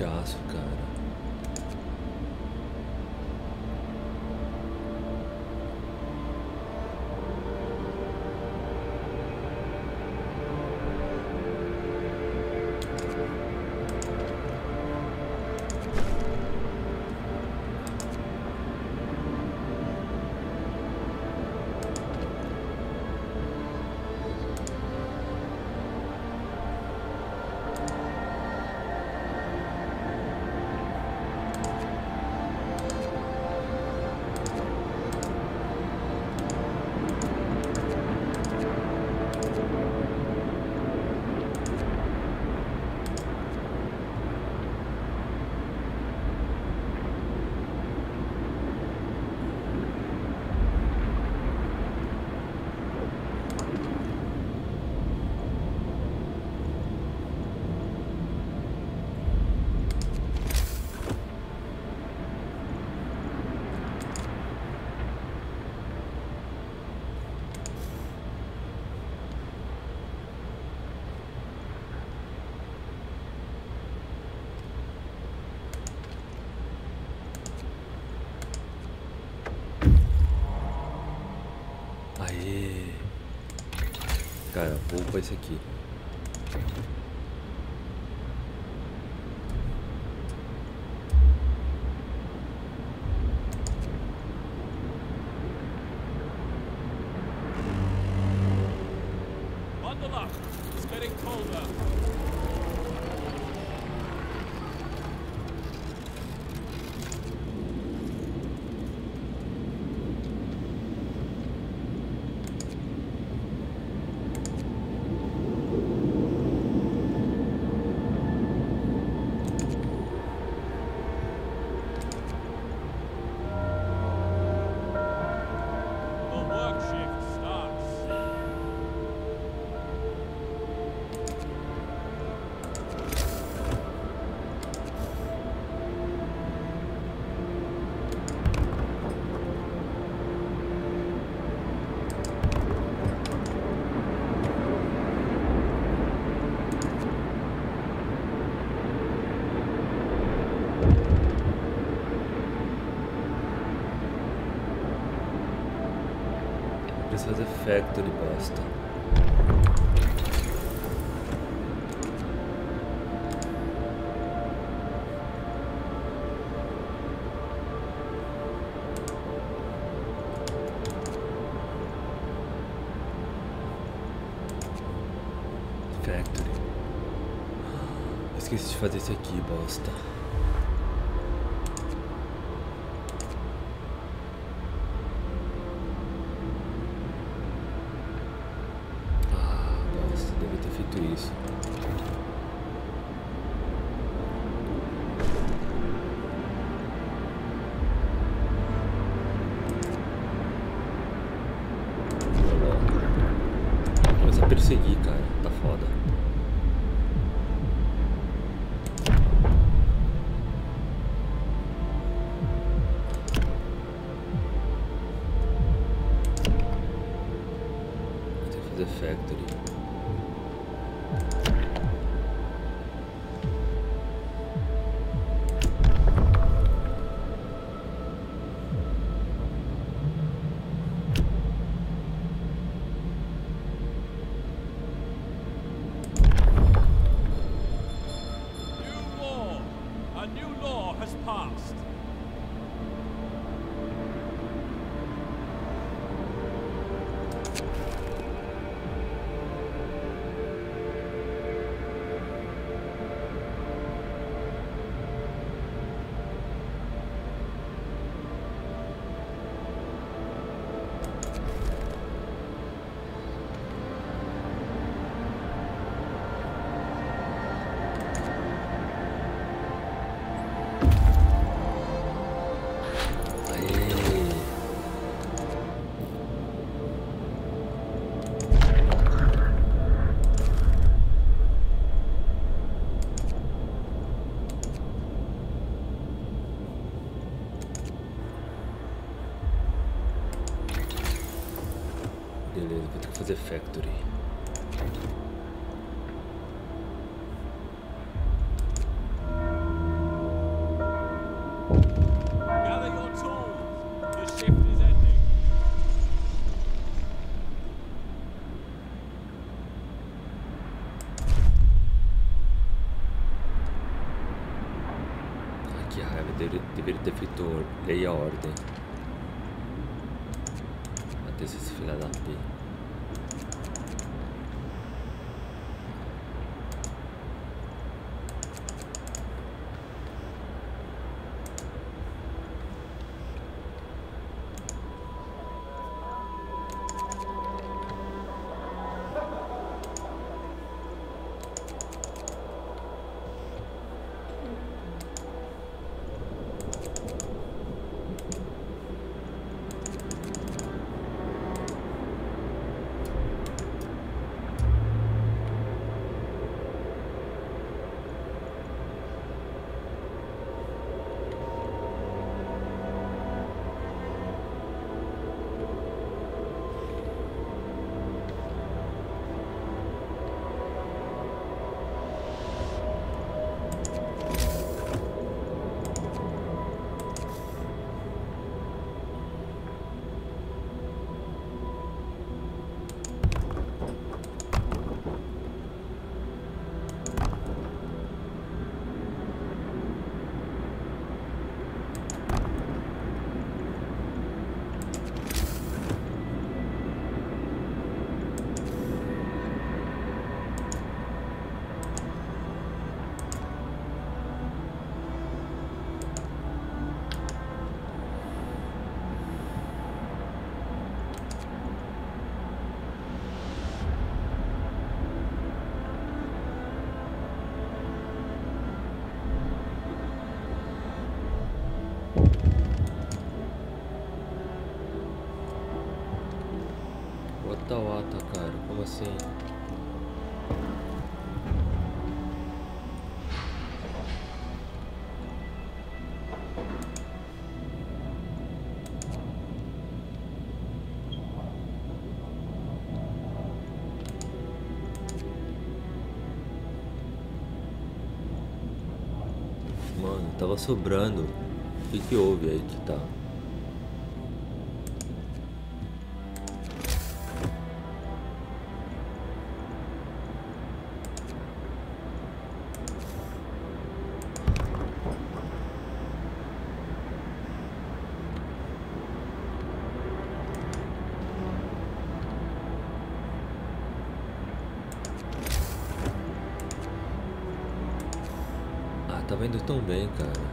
Speaker 1: Jessica. com esse aqui. Factory Boston. Factory. Esqueci de fazer isso aqui, bosta. everything. Tava sobrando. O que que houve aí que tá? Indo tão bem, cara.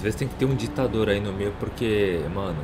Speaker 1: Às vezes tem que ter um ditador aí no meio, porque, mano.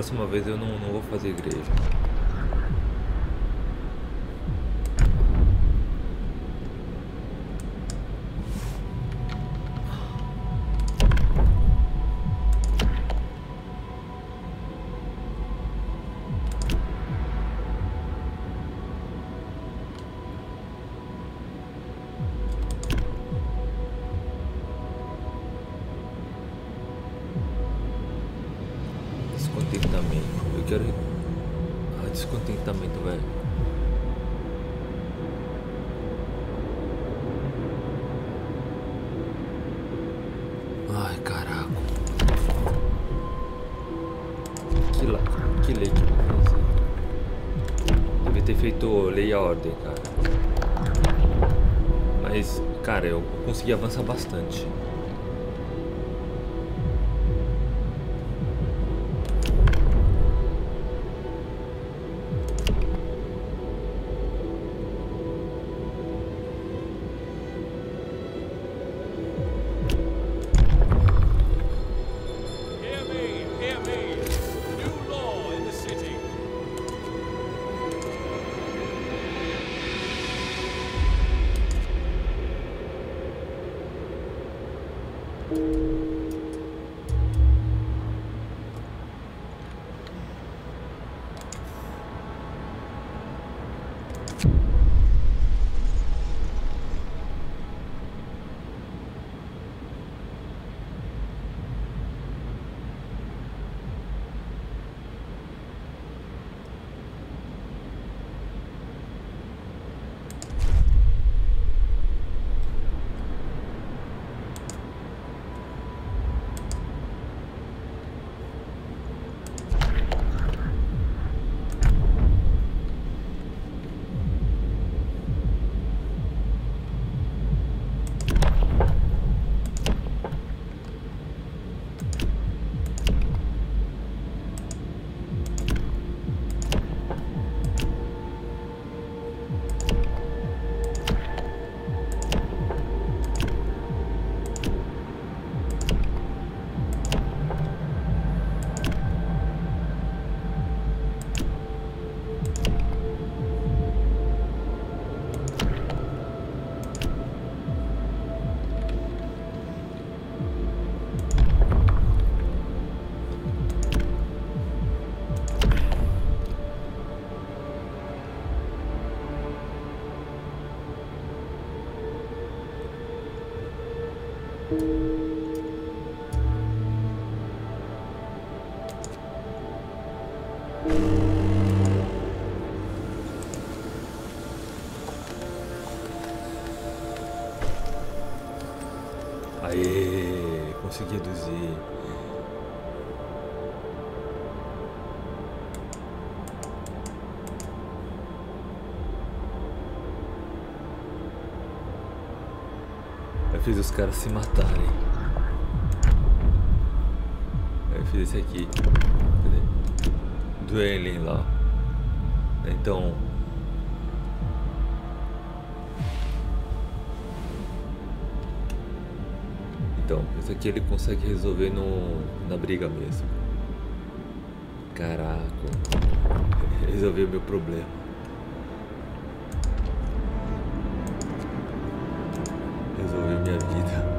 Speaker 1: Próxima vez eu não, não vou fazer igreja. Ordem, cara. Mas, cara, eu consegui avançar bastante. Eu fiz os caras se matarem. Eu fiz esse aqui. Cadê? Dueling lá. Então. Então, esse aqui ele consegue resolver no, na briga mesmo. Caraca. Resolveu meu problema. Resolveu minha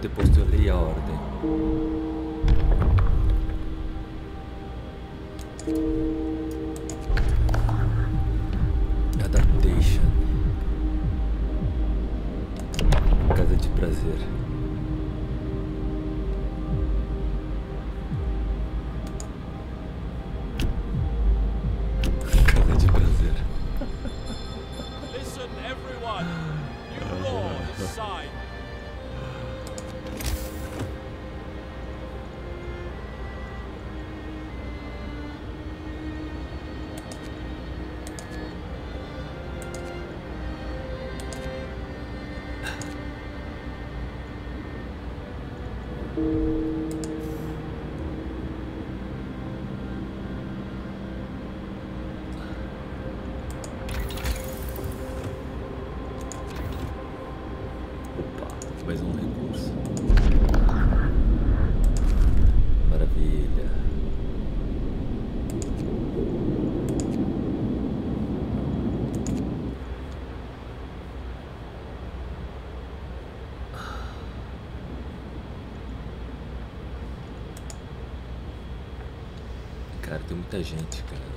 Speaker 1: te postulei a ordem. muita gente, cara.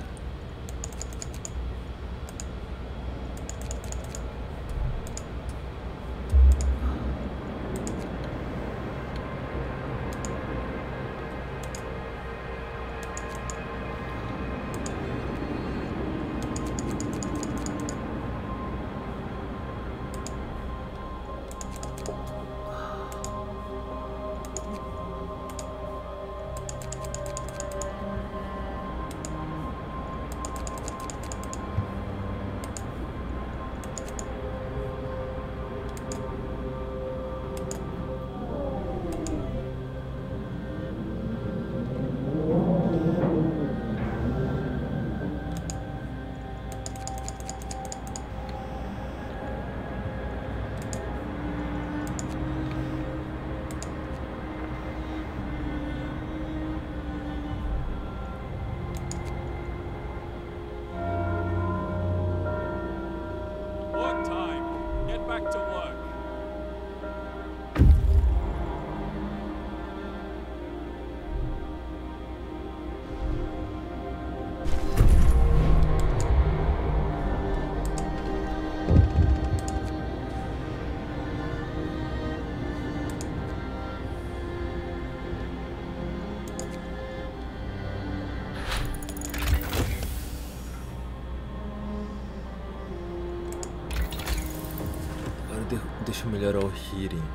Speaker 1: familiar o hearing.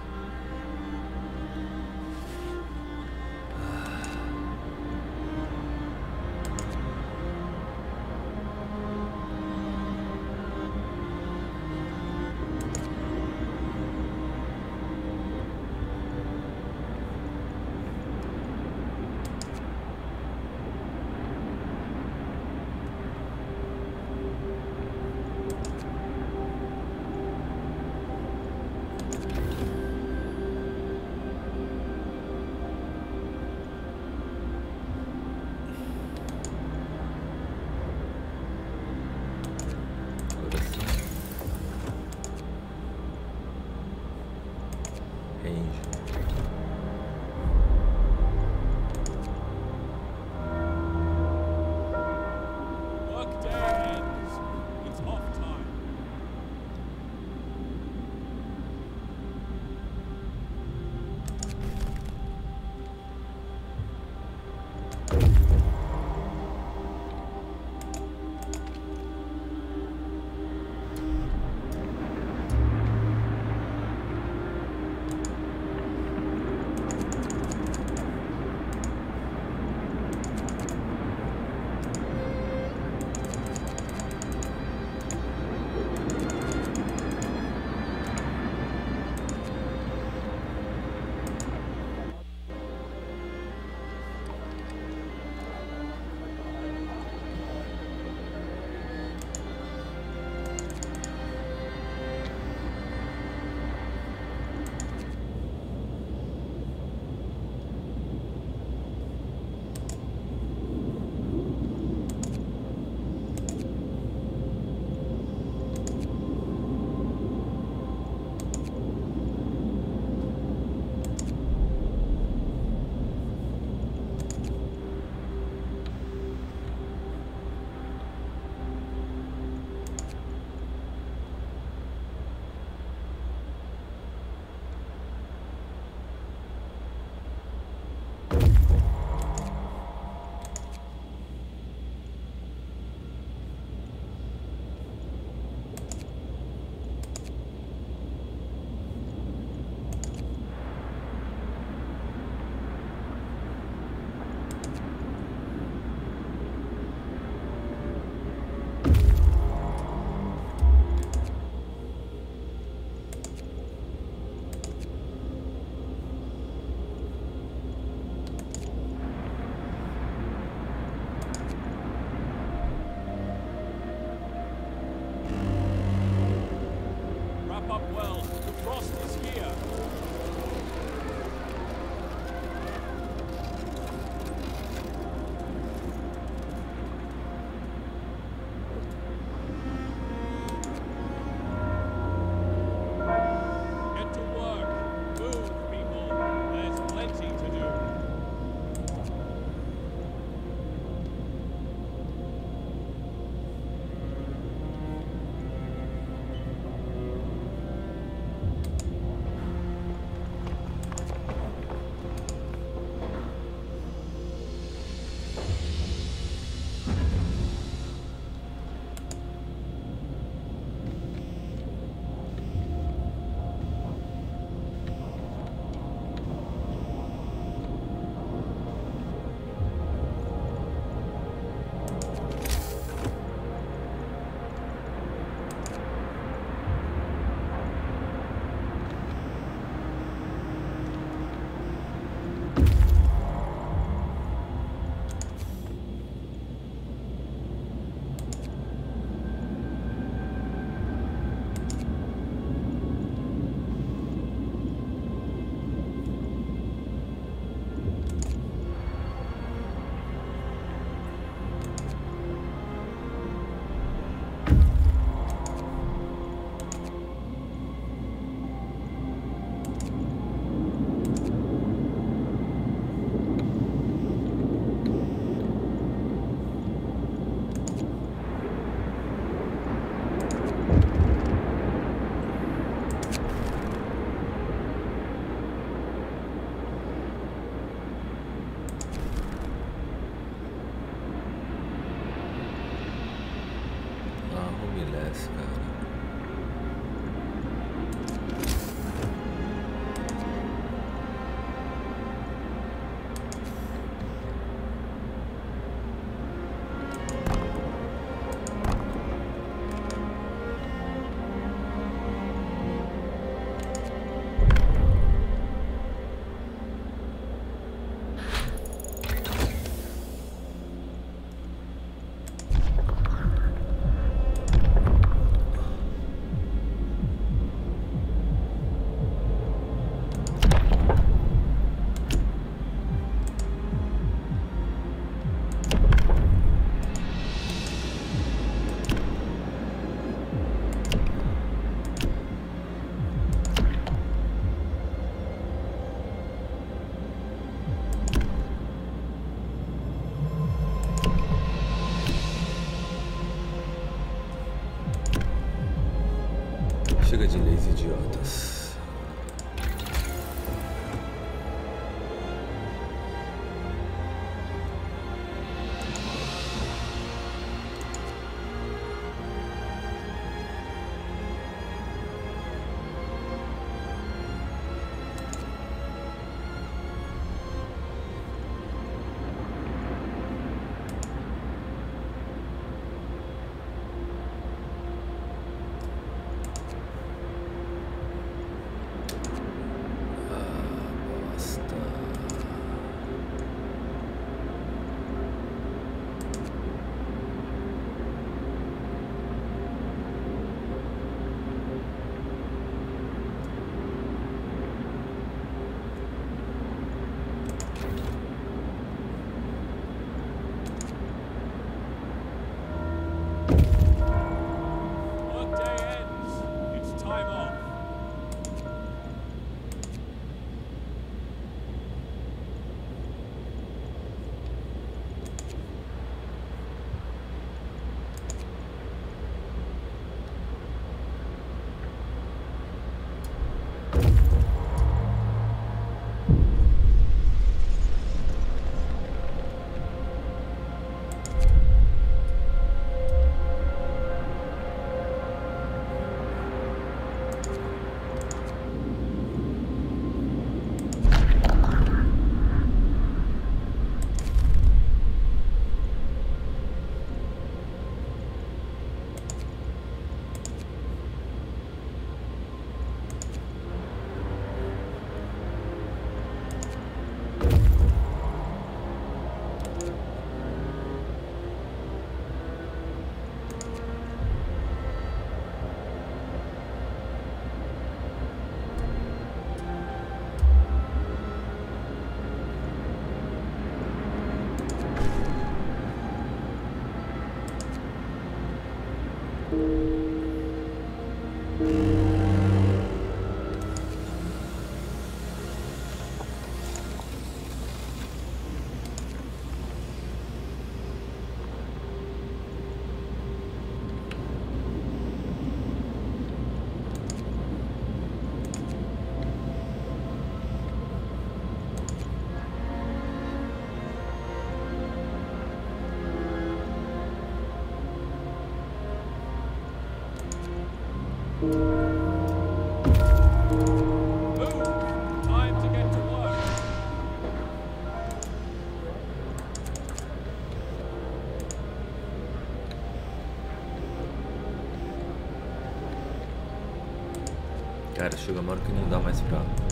Speaker 1: Cara, chega uma hora que não dá mais pra.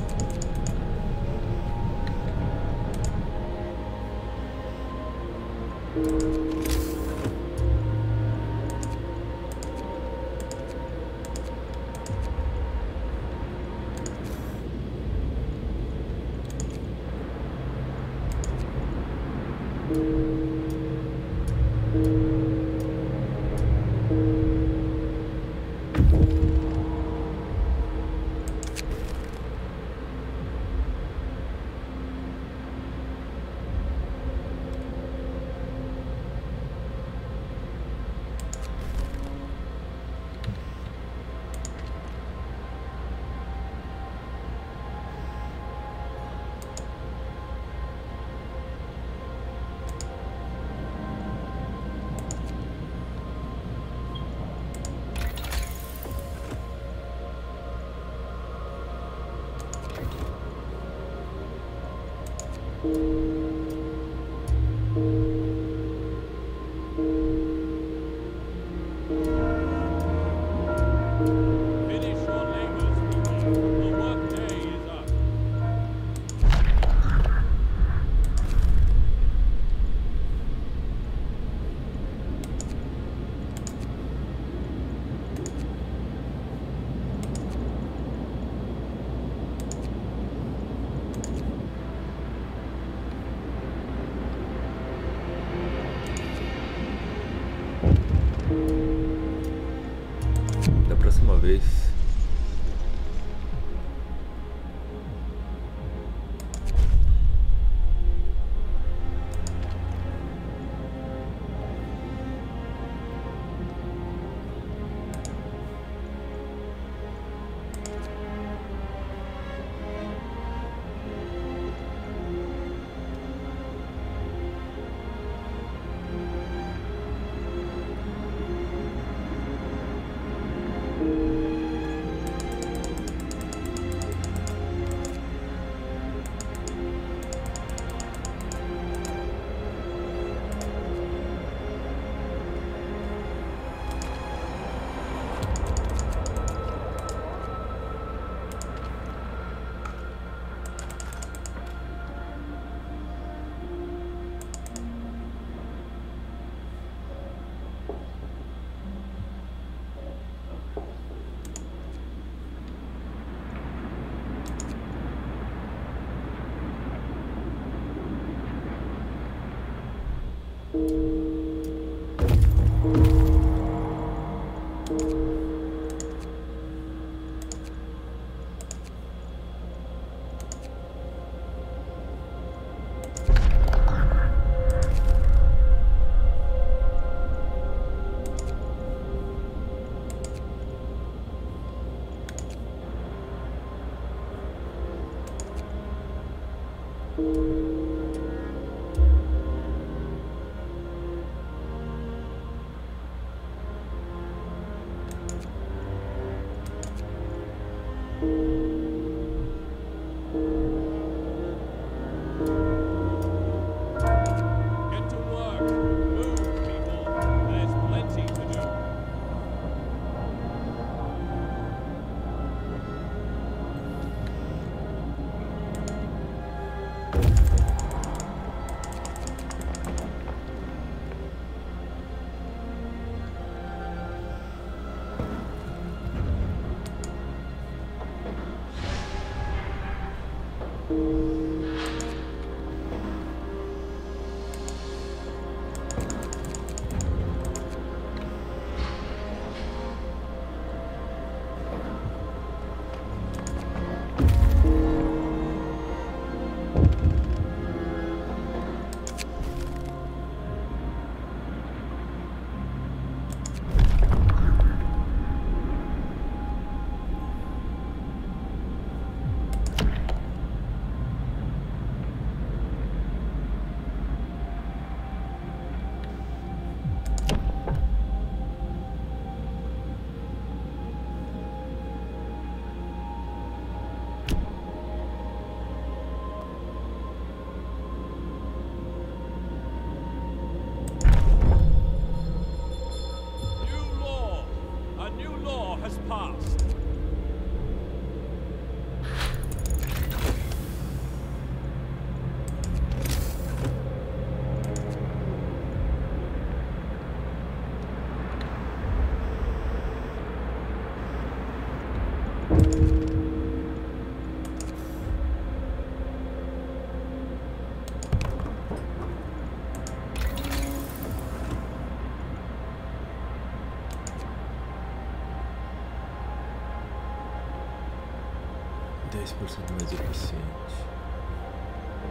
Speaker 2: mais eficiente.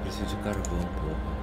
Speaker 2: Preciso de carvão, porra.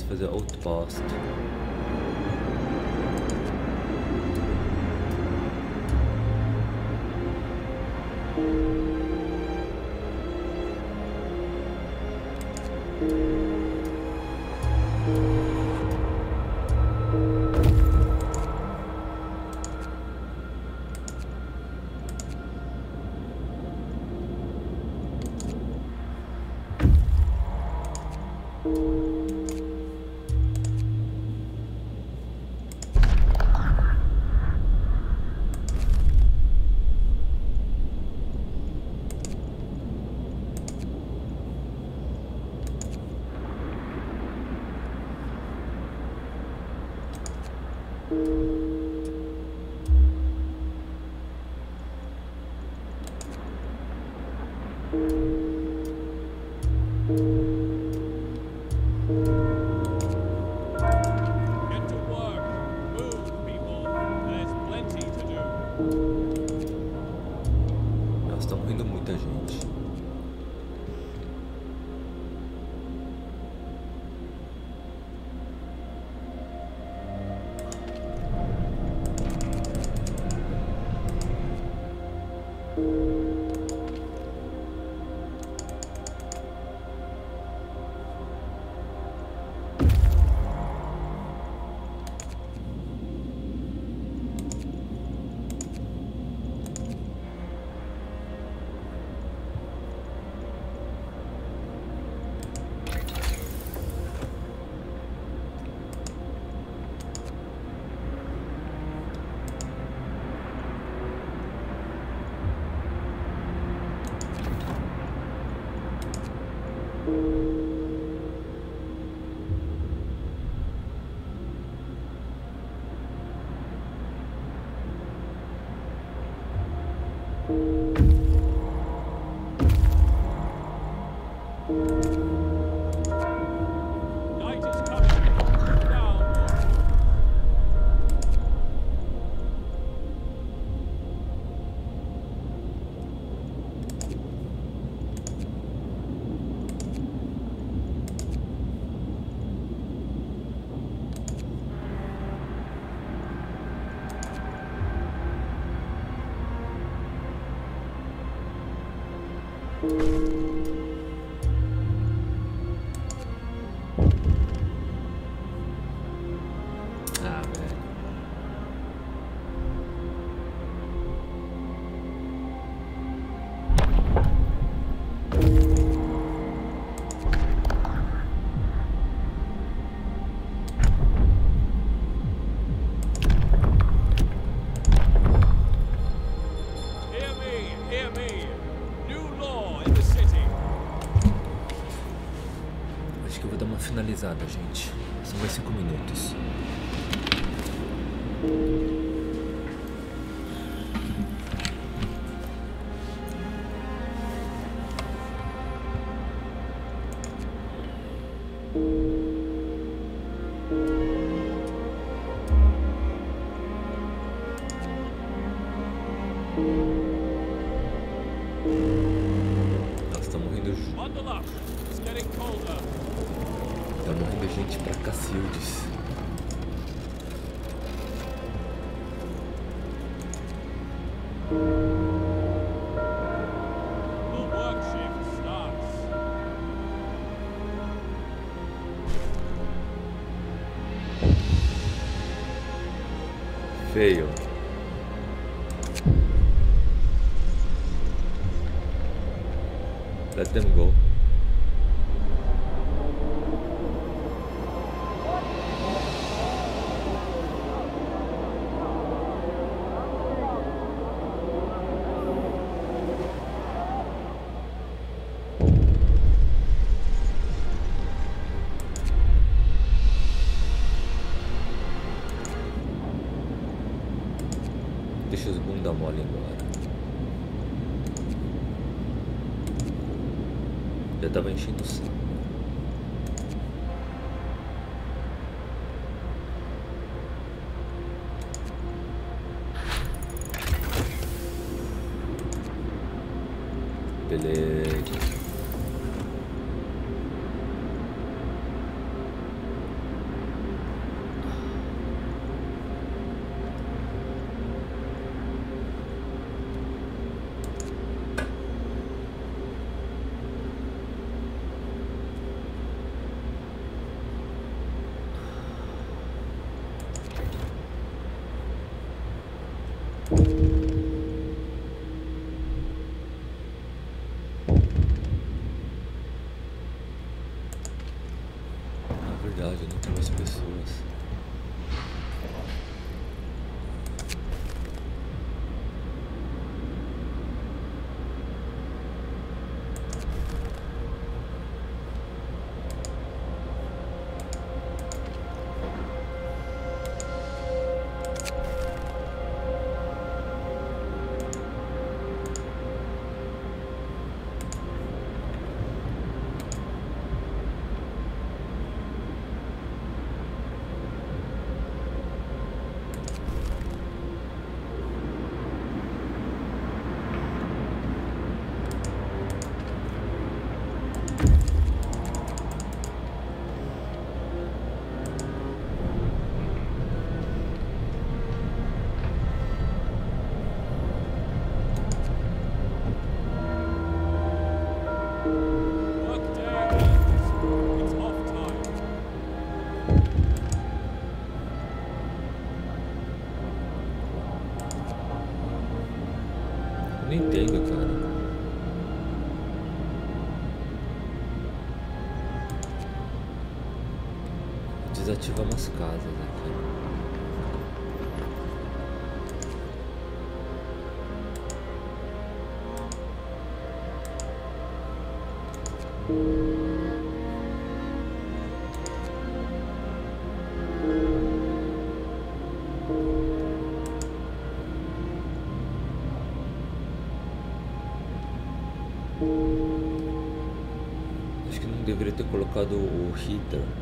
Speaker 2: for the
Speaker 1: old past. desativamos as casas aqui. Acho que não deveria ter colocado o heater.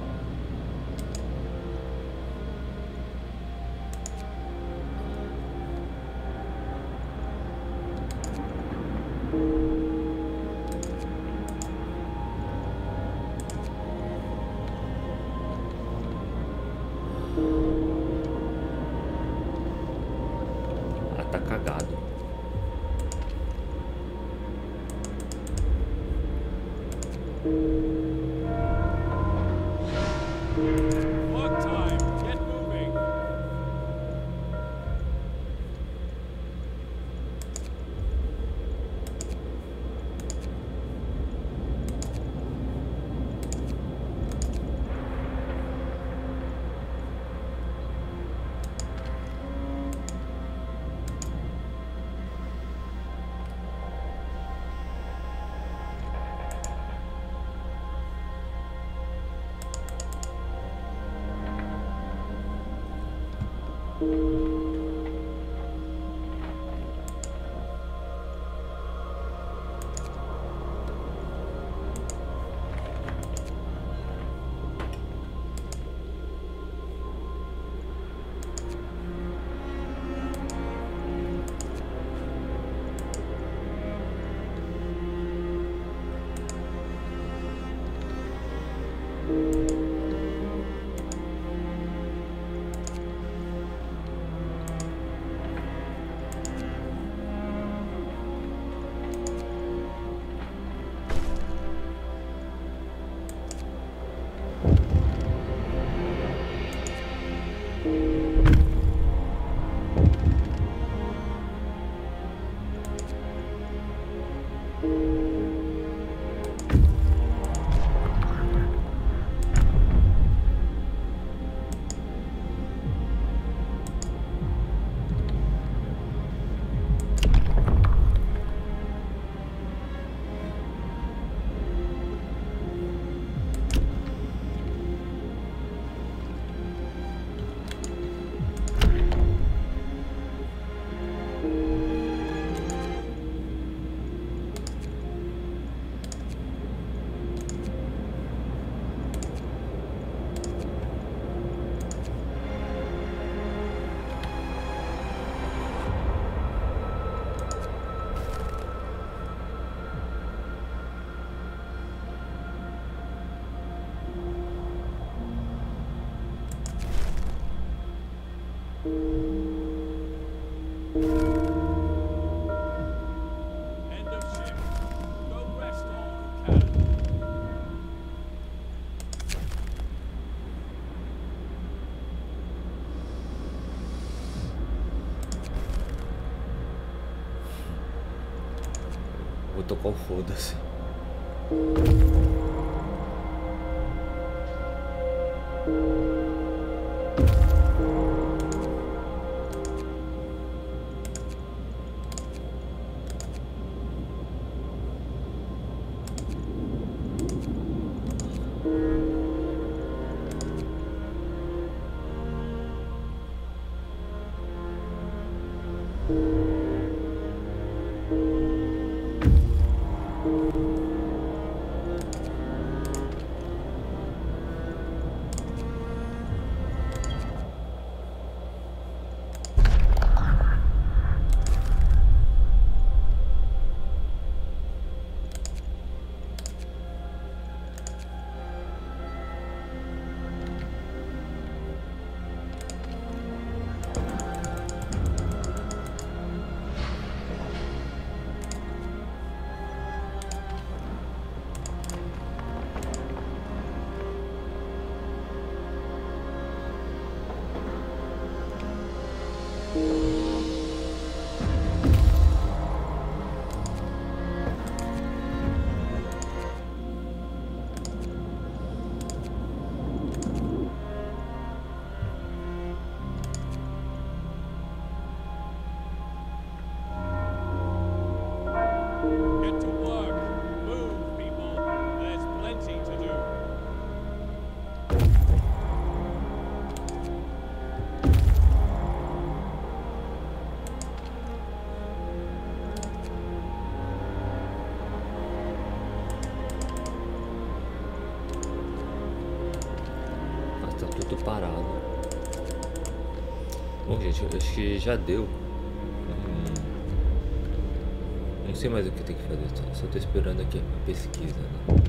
Speaker 1: ou foda-se. Já deu. Hum, Não sei mais o que tem que fazer, só- tô esperando aqui a pesquisa, né?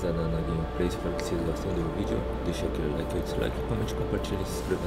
Speaker 1: Finalizada na gameplay. Espero que vocês gostem do vídeo. Deixa aquele like ou dislike, comente, compartilhe e se inscreva